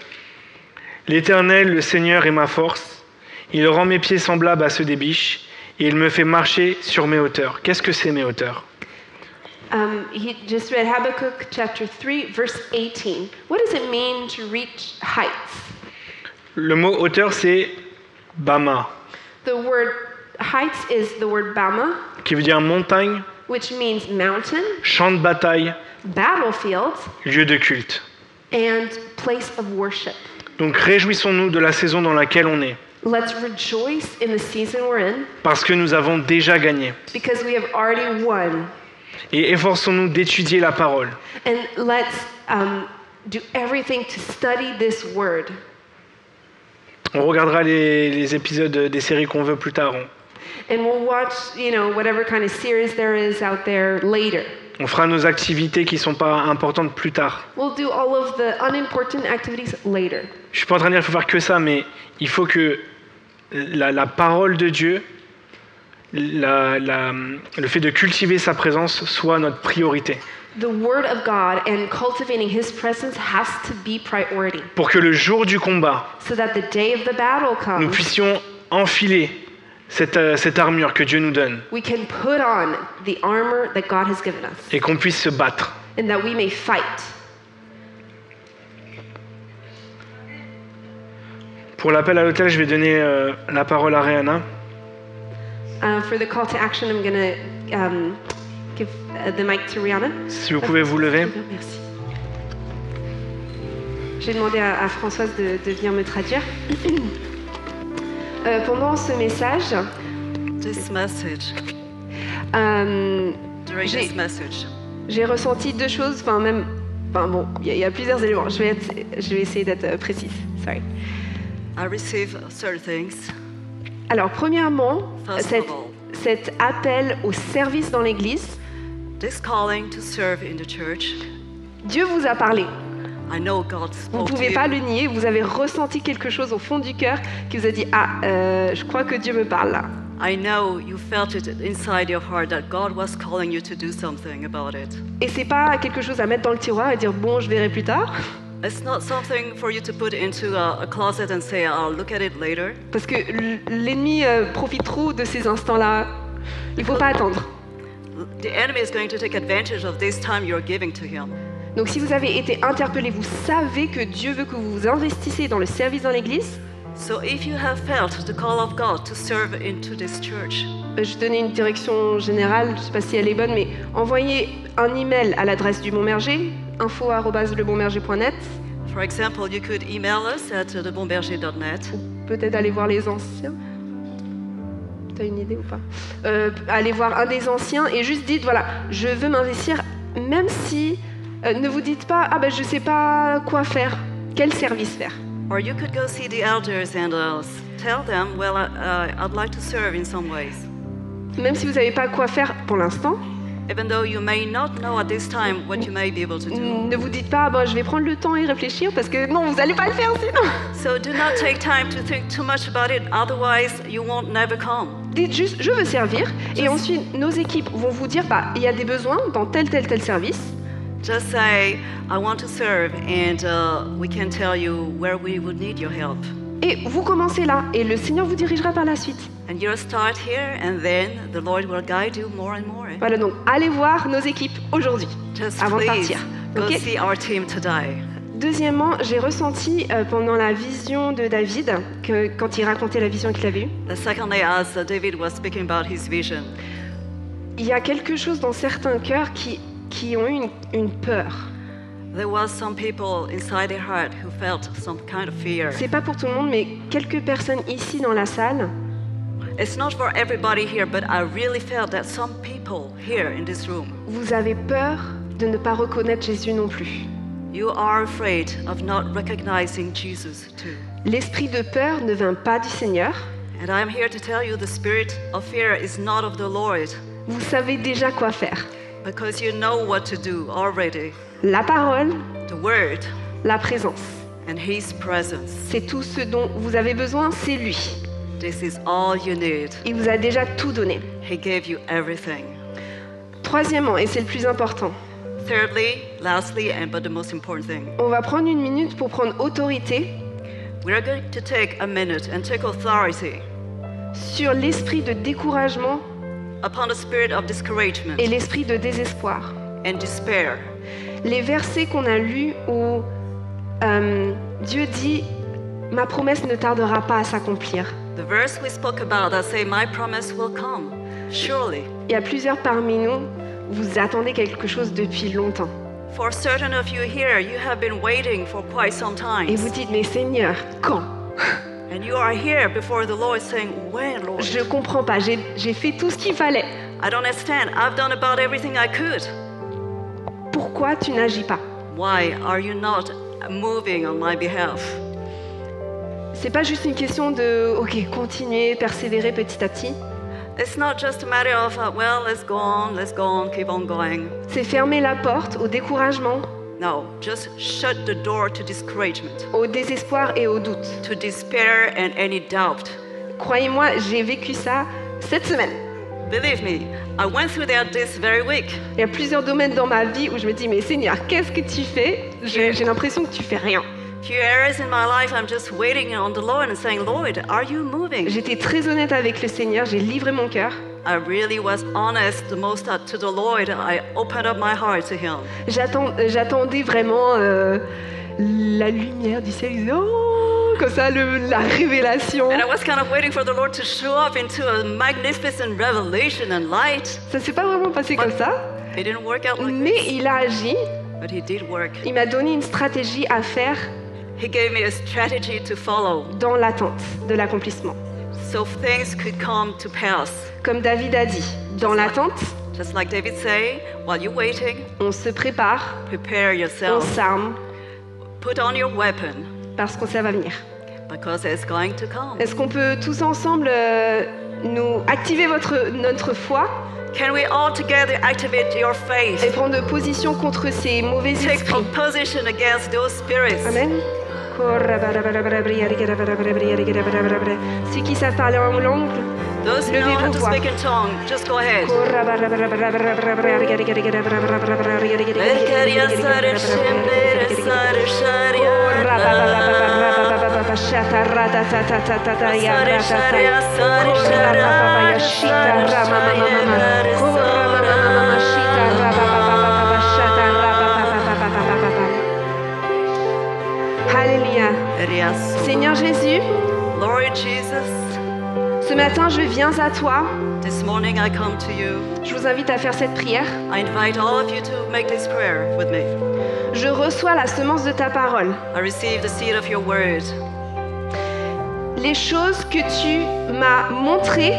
L'Éternel, le Seigneur, est ma force. Il rend mes pieds semblables à ceux des biches et il me fait marcher sur mes hauteurs. Qu'est-ce que c'est mes hauteurs? Um, he just read Habakkuk chapter 3, verse 18. What does it mean to reach heights? Le mot hauteur, c'est Bama, The word heights is the word Bama, qui veut dire montagne, which means mountain, champ de bataille, battlefield, lieu de culte. and place of worship. Donc réjouissons-nous de la saison dans laquelle on est, Let's rejoice in the season we're in parce que nous avons déjà gagné. because we have already won. Et efforçons-nous d'étudier la parole. And let's um, do everything to study this word. On regardera les, les épisodes des séries qu'on veut plus tard. On, And we'll watch, you know, whatever kind of series there is out there later. on fera nos activités qui sont pas importantes plus tard. We'll do all of the unimportant activities later. Je suis pas en train de dire qu'il faut faire que ça, mais il faut que la, la parole de Dieu, la- la- le fait de cultiver sa présence soit notre priorité. The word of God and cultivating his presence has to be priority Pour que le jour du combat, so that the day of the battle nous comes, puissions enfiler cette, euh, cette armure que Dieu nous donne we can put on the armor that God has given us et qu'on puisse se battre. and that we may fight. Pour l'appel à l'hôtel, je vais donner euh, la parole à Rihanna. Uh, for the call to action, I'm going to um, give uh, the mic to Rihanna. Si vous pouvez vous lever. Merci. J'ai demandé à, à Françoise de, de venir me traduire. Euh, pendant ce message, This message, euh, during J'ai- this message, j'ai ressenti deux choses, enfin même, enfin bon, il y, a- il y a plusieurs éléments. Je vais, être- je vais essayer d'être euh, précise. Sorry. I received certain things. Alors premièrement, First cet, of all. cet appel au service dans l'Église, This calling to serve in the church, Dieu vous a parlé. I know God Vous ne pouvez pas le nier. Vous avez ressenti quelque chose au fond du cœur qui vous a dit ah, euh, je crois que Dieu me parle là. I know you felt it inside your heart that God was calling you to do something about it. Et c'est pas quelque chose à mettre dans le tiroir et dire bon, je verrai plus tard, It's not something for you to put into a, a closet and say, I'll look at it later. parce que l'ennemi euh, profite trop de ces instants-là. Il faut pas attendre. The enemy is going to take advantage of this time you're giving to him. Donc si vous avez été interpellé, vous savez que Dieu veut que vous vous investissiez dans le service dans l'Église. So if you have felt the call of God to serve into this church, Je donnais une direction générale, je sais pas si elle est bonne, mais envoyez un email à l'adresse du Bon Berger, info@lebonberger.net. for example, you could email us at thebonberger.net. Peut-être aller voir les anciens. T'as une idée ou pas? Euh, Allez voir un des anciens et juste dites voilà, je veux m'investir, même si euh, ne vous dites pas ah ben je sais pas quoi faire, quel service faire? Or you could go see the elders and uh, tell them, well, uh, uh, I'd like to serve in some ways. Même si vous savez pas quoi faire pour l'instant, Even though you may not know at this time what you may be able to do. Ne vous dites pas, bon, je vais prendre le temps et réfléchir parce que non, vous n'allez pas le faire sinon. So do not take time to think too much about it, otherwise, you won't never come. Dites juste, je veux servir. Et ensuite, nos équipes vont vous dire, bah, il y a des besoins dans tel, tel, tel service. Just say, I want to serve, and uh, we can tell you where we would need your help. Et vous commencez là. Et le Seigneur vous dirigera par la suite. And you'll start here, and then the Lord will guide you more and more. Voilà, donc allez voir nos équipes aujourd'hui, Just avant de partir. go Ok? see our team today. Deuxièmement, j'ai ressenti euh, pendant la vision de David, que quand il racontait la vision qu'il avait eue, The secondly, as uh, David was speaking about his vision, il y a quelque chose dans certains cœurs qui, qui ont eu une, une peur. C'est pas pour tout le monde, mais quelques personnes ici dans la salle, It's not for everybody here, but I really felt that some people here in this room, vous avez peur de ne pas reconnaître Jésus non plus. you are afraid of not recognizing Jesus too. L'esprit de peur ne vient pas du Seigneur. And I'm here to tell you the spirit of fear is not of the Lord, Vous savez déjà quoi faire. Because you know what to do already. La parole, The Word la présence. and His presence. C'est tout ce dont vous avez besoin, c'est lui. This is all you need. Il vous a déjà tout donné. He gave you everything. Troisièmement, et c'est le plus important, Thirdly, lastly, and but the most important thing, on va prendre une minute pour prendre autorité we are going to take a minute and take authority sur l'esprit de découragement et l'esprit de désespoir. and despair. Les versets qu'on a lus où euh, Dieu dit Ma promesse ne tardera pas à s'accomplir. The verse we spoke about that say, My promise will come, surely. Il y a plusieurs parmi nous, vous attendez quelque chose depuis longtemps. For certain of you here, you have been waiting for quite some time. Et vous dites Mais Seigneur, quand? And you are here before the Lord saying, When, Lord? Je comprends pas, j'ai j'ai fait tout ce qu'il fallait. I don't understand. I've done about everything I could. Pourquoi tu n'agis pas? Why are you not moving on my behalf? C'est pas juste une question de OK, continuer, persévérer petit à petit. It's not just a matter of, uh, well, let's go on, let's go on, keep on going. C'est fermer la porte au découragement, No, just shut the door to discouragement, au désespoir et au doute. to despair and any doubt. Croyez-moi, j'ai vécu ça cette semaine. Believe me, I went through that this very week. Il y a plusieurs domaines dans ma vie où je me dis mais Seigneur, qu'est-ce que tu fais? J'ai l'impression que tu fais rien. Few areas in my life, I'm just waiting on the Lord and saying, Lord, are you moving? J'étais très honnête avec le Seigneur, j'ai livré mon cœur. I really was honest the most uh, to the Lord. I opened up my heart to Him. J'attendais vraiment euh, la lumière du ciel. Oh, comme ça, le- la révélation. And I was kind of waiting for the Lord to show up into a magnificent revelation and light. Ça s'est pas vraiment passé comme ça, It didn't work out like mais this, il a agi. but He did work. Il m'a donné une stratégie à faire He gave me a strategy to follow dans l'attente de l'accomplissement. So things could come to pass. Comme David a dit, dans l'attente, Just like David say, while you're waiting, on se prépare, prepare on s'arme, Put on your weapon parce qu'on ça va venir. because it's going to come. Est-ce qu'on peut tous ensemble euh, nous activer votre, notre foi? Can we all together activate your et prendre position contre ces mauvais Take esprits position against those spirits. Amen. Ceux qui savent parler en langue, Those who know how Levez-vous, to voix. speak in tongue, just go ahead. Alléluia. Seigneur Jésus, Lord Jesus, ce matin je viens à toi. this morning I come to you. Je vous invite à faire cette prière. I invite all of you to make this prayer with me. Je reçois la semence de ta parole. I receive the seed of your word. Les choses que tu m'as montrées,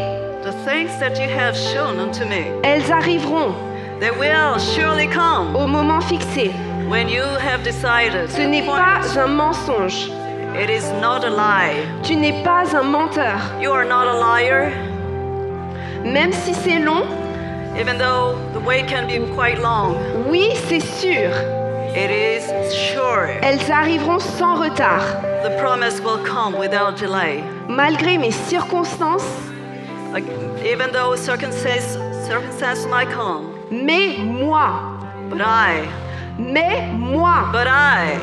The things that you have shown unto me, elles arriveront they will surely come au moment fixé. When you have decided. Ce n'est pas un mensonge. It is not a lie. Tu n'es pas un menteur. You are not a liar. Même si c'est long, Even though the way can be quite long, Oui, c'est sûr. it is sure. Elles arriveront sans retard. The promise will come without delay. Malgré mes circonstances, Like, even though circumstances, circumstances might come, mais moi, but I, mais moi, but I,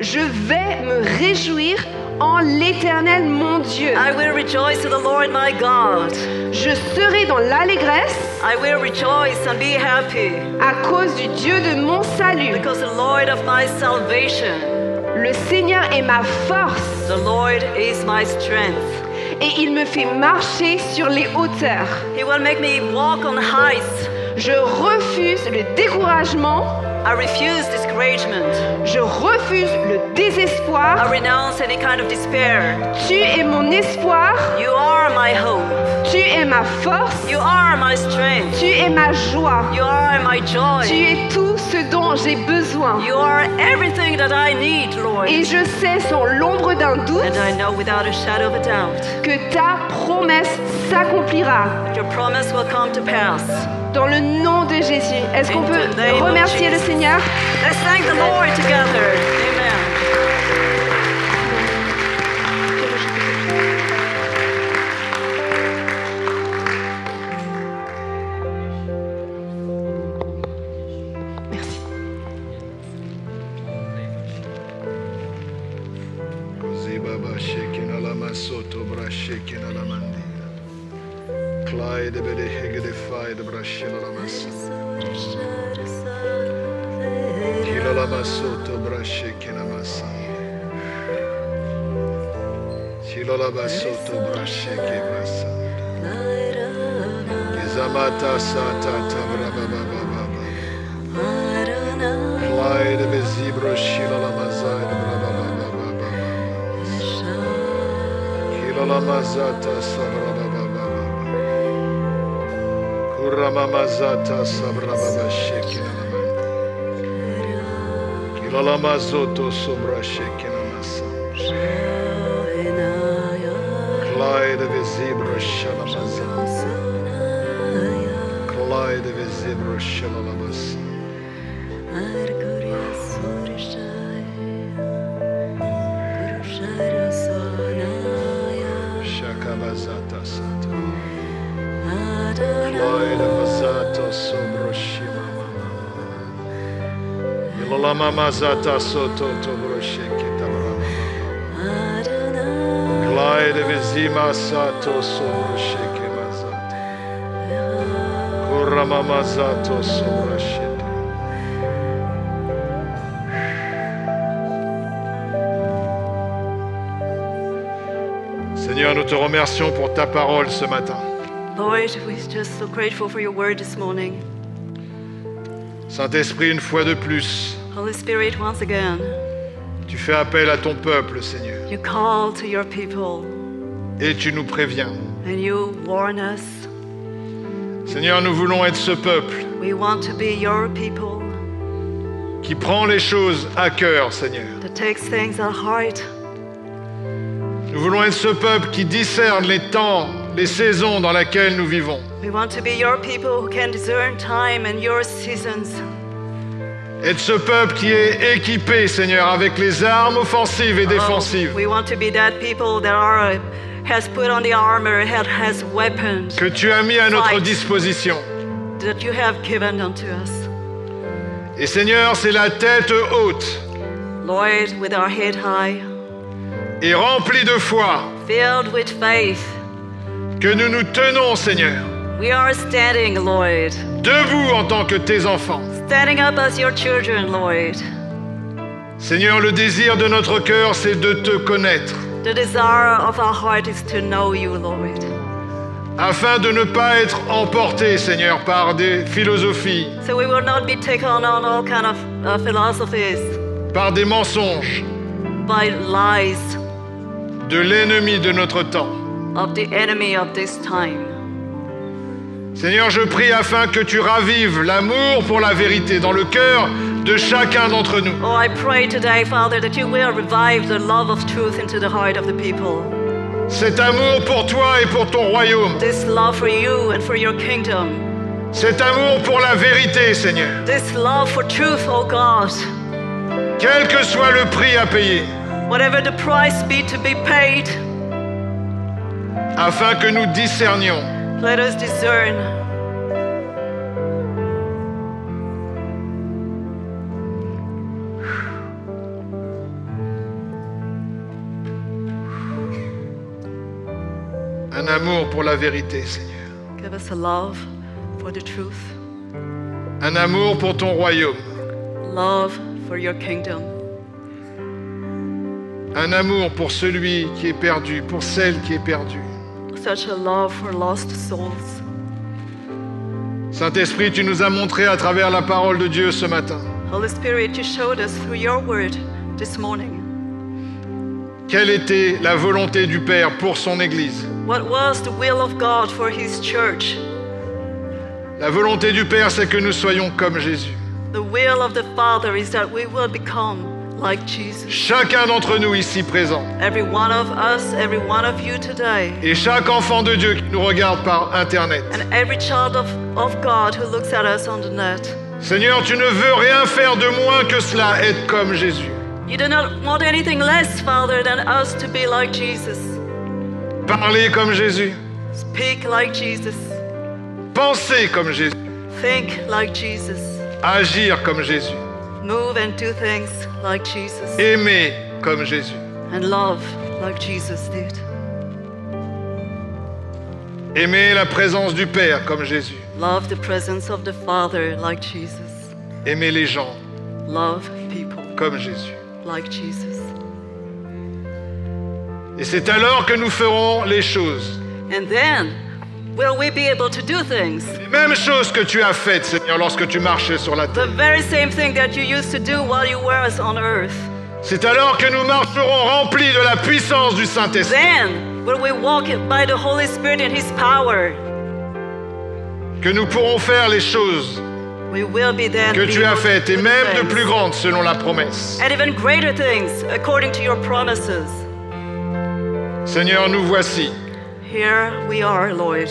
je vais me réjouir en l'Éternel mon Dieu. I will rejoice in the Lord my God. Je serai dans l'allégresse I will rejoice and be happy à cause du Dieu de mon salut. because the Lord of my salvation, Le Seigneur est ma force the Lord is my strength. et il me fait marcher sur les hauteurs. He will make me walk on heights. Je refuse le découragement, I refuse discouragement. je refuse le I désespoir. renounce any kind of despair. Tu es mon espoir, You are my hope. tu es ma force, You are my strength. tu es ma joie. You are my Tu joy. es tout ce dont j'ai besoin. You are everything that I need, Lord. Et je sais sans l'ombre d'un doute And I know without a shadow of a doubt que ta promesse s'accomplira. your promise will come to pass. Dans le nom de Jésus. Est-ce qu'on peut remercier le. Seigneur? Let's thank the Lord together. Sheke. Kila la mazata sabra baba. Kila la mazoto sobra masa. Collide of zebra shalabas. Collide of zebra shalabas. Shakabazata sata. Collide of zata sobra shimama. Ilolamama zata soto to. Vezima sato sobra sheke mazata. Kurama mazato sobra shete. Seigneur, nous te remercions pour ta parole ce matin. Lord, we're just so grateful for your word this morning. Saint-Esprit, une fois de plus, Holy Spirit, once again, tu fais appel à ton peuple, Seigneur, you call to your people et tu nous préviens. and you warn us. Seigneur, nous voulons être ce peuple We want to be your people qui prend les choses à cœur, Seigneur. that takes things at heart. Nous voulons être ce peuple qui discerne les temps, les saisons dans lesquelles nous vivons. We want to be your people who can discern time and your seasons. Être ce peuple qui est équipé, Seigneur, avec les armes offensives et défensives We want to be that people that are uh, has put on the armor, that has weapons que tu as mis à notre disposition. that you have given unto us. Et Seigneur, c'est la tête haute Lord, with our head high, et remplie de foi filled with faith, que nous nous tenons, Seigneur, we are standing, Lord. debout en tant que tes enfants. Standing up as your children, Lord. Seigneur, le désir de notre cœur, c'est de te connaître, The desire of our heart is to know you, Lord. afin de ne pas être emporté, Seigneur, par des philosophies, So we will not be taken on all kind of uh, philosophies par des mensonges by lies de l'ennemi de notre temps. of the enemy of this time. Seigneur, je prie afin que tu ravives l'amour pour la vérité dans le cœur de chacun d'entre nous. Oh, I pray today, Father, that you will revive the love of truth into the heart of the people. Cet amour pour toi et pour ton royaume, This love for you and for your kingdom. Cet amour pour la vérité, Seigneur. This love for truth, oh God. Quel que soit le prix à payer, Whatever the price be to be paid, afin que nous discernions let us discern. un amour pour la vérité, Seigneur. Give us a love for the truth, Un amour pour ton royaume. love for your kingdom, Un amour pour celui qui est perdu, pour celle qui est perdue. Such a love for lost souls. Saint-Esprit, tu nous as montré à travers la parole de Dieu ce matin Holy Spirit, you showed us through your word this morning quelle était la volonté du Père pour son Église? what was the will of God for his church? La volonté du Père, c'est que nous soyons comme Jésus. The will of the Father is that we will become like Jesus. Chacun d'entre nous ici présent, Every one of us, every one of you today, et chaque enfant de Dieu qui nous regarde par Internet. and every child of, of God who looks at us on the net. Seigneur, tu ne veux rien faire de moins que cela, être comme Jésus. You do not want anything less, Father, than us to be like Jesus. Parler comme Jésus, Speak like Jesus. penser comme Jésus, Think like Jesus. agir comme Jésus, Move and do things like Jesus. aimer comme Jésus. And love like Jesus did. Aimer la présence du Père comme Jésus. Love the presence of the Father like Jesus. Aimer les gens Love people comme Jésus. like Jesus. Et c'est alors que nous ferons les choses. And then, will we be able to do things? Les mêmes choses que tu as Seigneur, lorsque tu marchais sur la The very same thing that you used to do while you were on earth. C'est alors que nous marcherons remplis de la puissance du Saint-Esprit. Then, will we walk by the Holy Spirit in His power? Que nous pourrons faire les choses We will be then que tu as faites, et même de things. plus grandes selon la promesse. and even greater things according to your promises. Seigneur, nous voici. Here we are, Lord.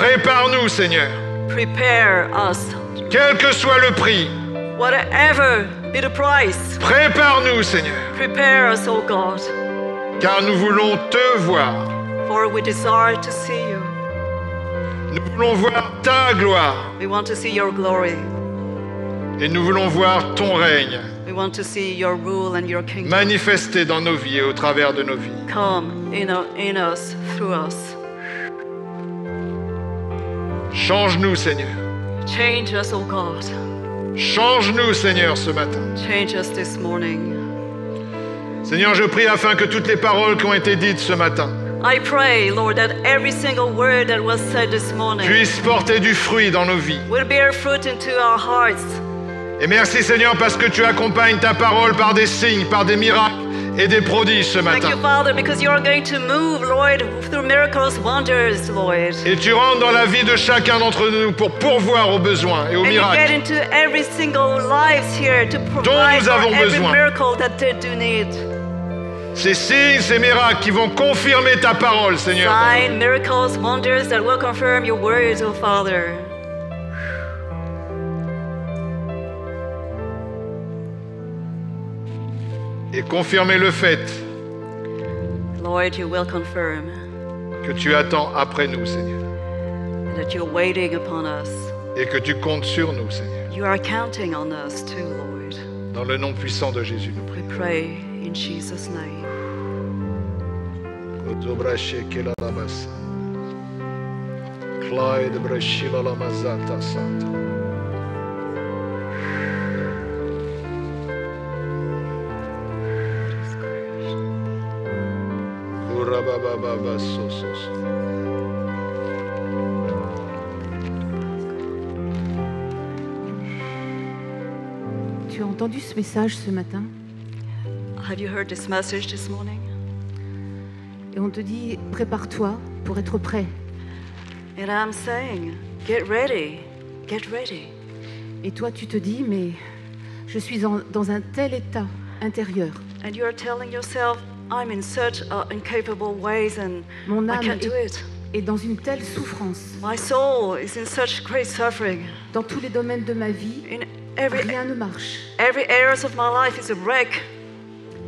Prépare-nous, Seigneur. Prepare us, Quel que soit le prix, whatever be the price. prépare-nous, Seigneur. Prepare us, O God, Car nous voulons te voir. for we desire to see you. Nous voulons voir ta gloire. We want to see your glory. Et nous voulons voir ton règne We want to see your rule and your kingdom manifesté dans nos vies et au travers de nos vies. come in, in us, through us. Change-nous, Seigneur. Change us, O God. Change-nous, Seigneur, ce matin. Change us this morning. Seigneur, je prie afin que toutes les paroles qui ont été dites ce matin I pray, Lord, that every single word that was said this morning puissent porter du fruit dans nos vies. will bear fruit into our hearts. Et merci, Seigneur, parce que tu accompagnes ta parole par des signes, par des miracles et des prodiges ce Thank you, matin. Father, because you are going to move, Lord, through miracles, wonders, Lord. Et tu rentres dans la vie de chacun d'entre nous pour pourvoir aux besoins et aux And you get miracles. into every single lives here to provide nous for avons every besoin. miracle that they do need. Ces signes, ces miracles qui vont confirmer ta parole, Seigneur. Miracles, wonders that will confirm your words, O Father. Et confirmer le fait Lord, you will confirm que tu attends après nous, Seigneur. that you're waiting upon us. Et que tu comptes sur nous, Seigneur. You are counting on us too, Lord. Dans le nom puissant de Jésus, nous We prions. pray in Jesus' name. Clyde Brashila Lamazata Santa. Tu as entendu ce message ce matin? Have you heard this message this morning? et on te dit prépare-toi pour être prêt. And I'm saying, get ready, get ready. Et toi tu te dis mais je suis en- dans un tel état intérieur. And you're telling yourself, I'm in such incapable ways and Mon I âme can't do est it. est dans une telle souffrance. My soul is in such great suffering. Dans tous les domaines de ma vie, In every rien ne marche. every areas of my life is a wreck.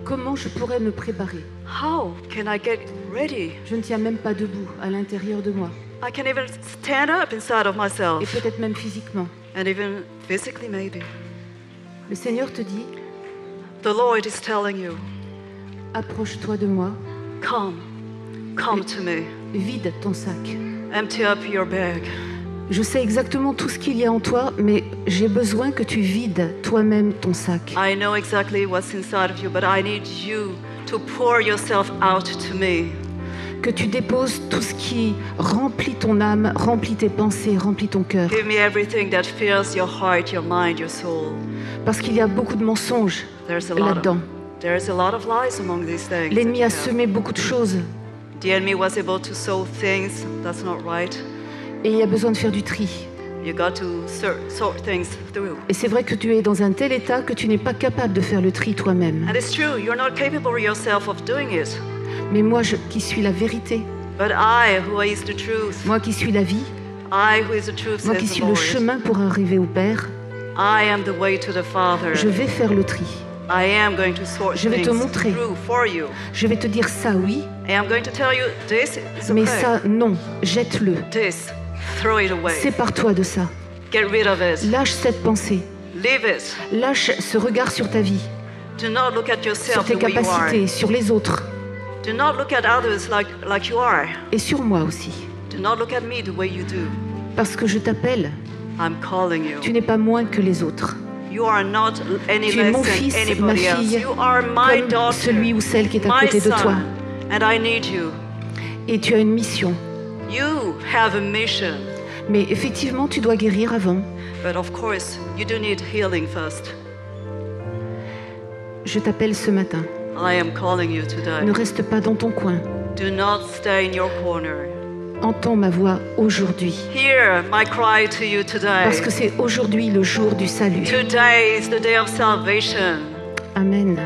Comment je pourrais me préparer? How can I get ready? Je ne tiens même pas debout à l'intérieur de moi, I can even stand up inside of et myself, peut-être même physiquement. and even physically, maybe. Le Seigneur te dit, The Lord is telling you, approche-toi de moi, Come, come to me. vide ton sac. Empty up your bag. Je sais exactement tout ce qu'il y a en toi, mais j'ai besoin que tu vides toi-même ton sac. I know exactly what's inside of you, but I need you to pour yourself out to me. Que tu déposes tout ce qui remplit ton âme, remplit tes pensées, remplit ton cœur. Give me everything that fills your heart, your mind, your soul. Parce qu'il y a beaucoup de mensonges là-dedans. Of, there's a lot of lies among these things. L'ennemi a semé beaucoup de choses The enemy was able to sow things that's not right. et il y a besoin de faire du tri. You got to sort, sort things through. Et c'est vrai que tu es dans un tel état que tu n'es pas capable de faire le tri toi-même. And it's true, you're not capable yourself of doing it. Mais moi je- qui suis la vérité, But I, who is the truth, moi qui suis la vie, I, who is the truth, moi qui suis le chemin pour arriver au Père, I am the way to the Father. je vais faire le tri. Je vais te montrer. Je vais te dire ça oui, mais ça non, jette-le. Sépare-toi de ça. Lâche cette pensée. Lâche ce regard sur ta vie, sur tes capacités, sur les autres. Et sur moi aussi. Parce que je t'appelle, tu n'es pas moins que les autres. You are not any Tu es mon fils, ma fille, You are my comme daughter, celui ou celle qui est à côté de toi. and I need you. Et tu as une mission. You have a mission, Mais effectivement, tu dois guérir avant. but of course, you do need healing first. Je t'appelle ce matin. I am calling you today. Ne reste pas dans ton coin. Entends ma voix aujourd'hui. Hear my cry to you today. Parce que c'est aujourd'hui le jour du salut. Today is the day of salvation. Amen.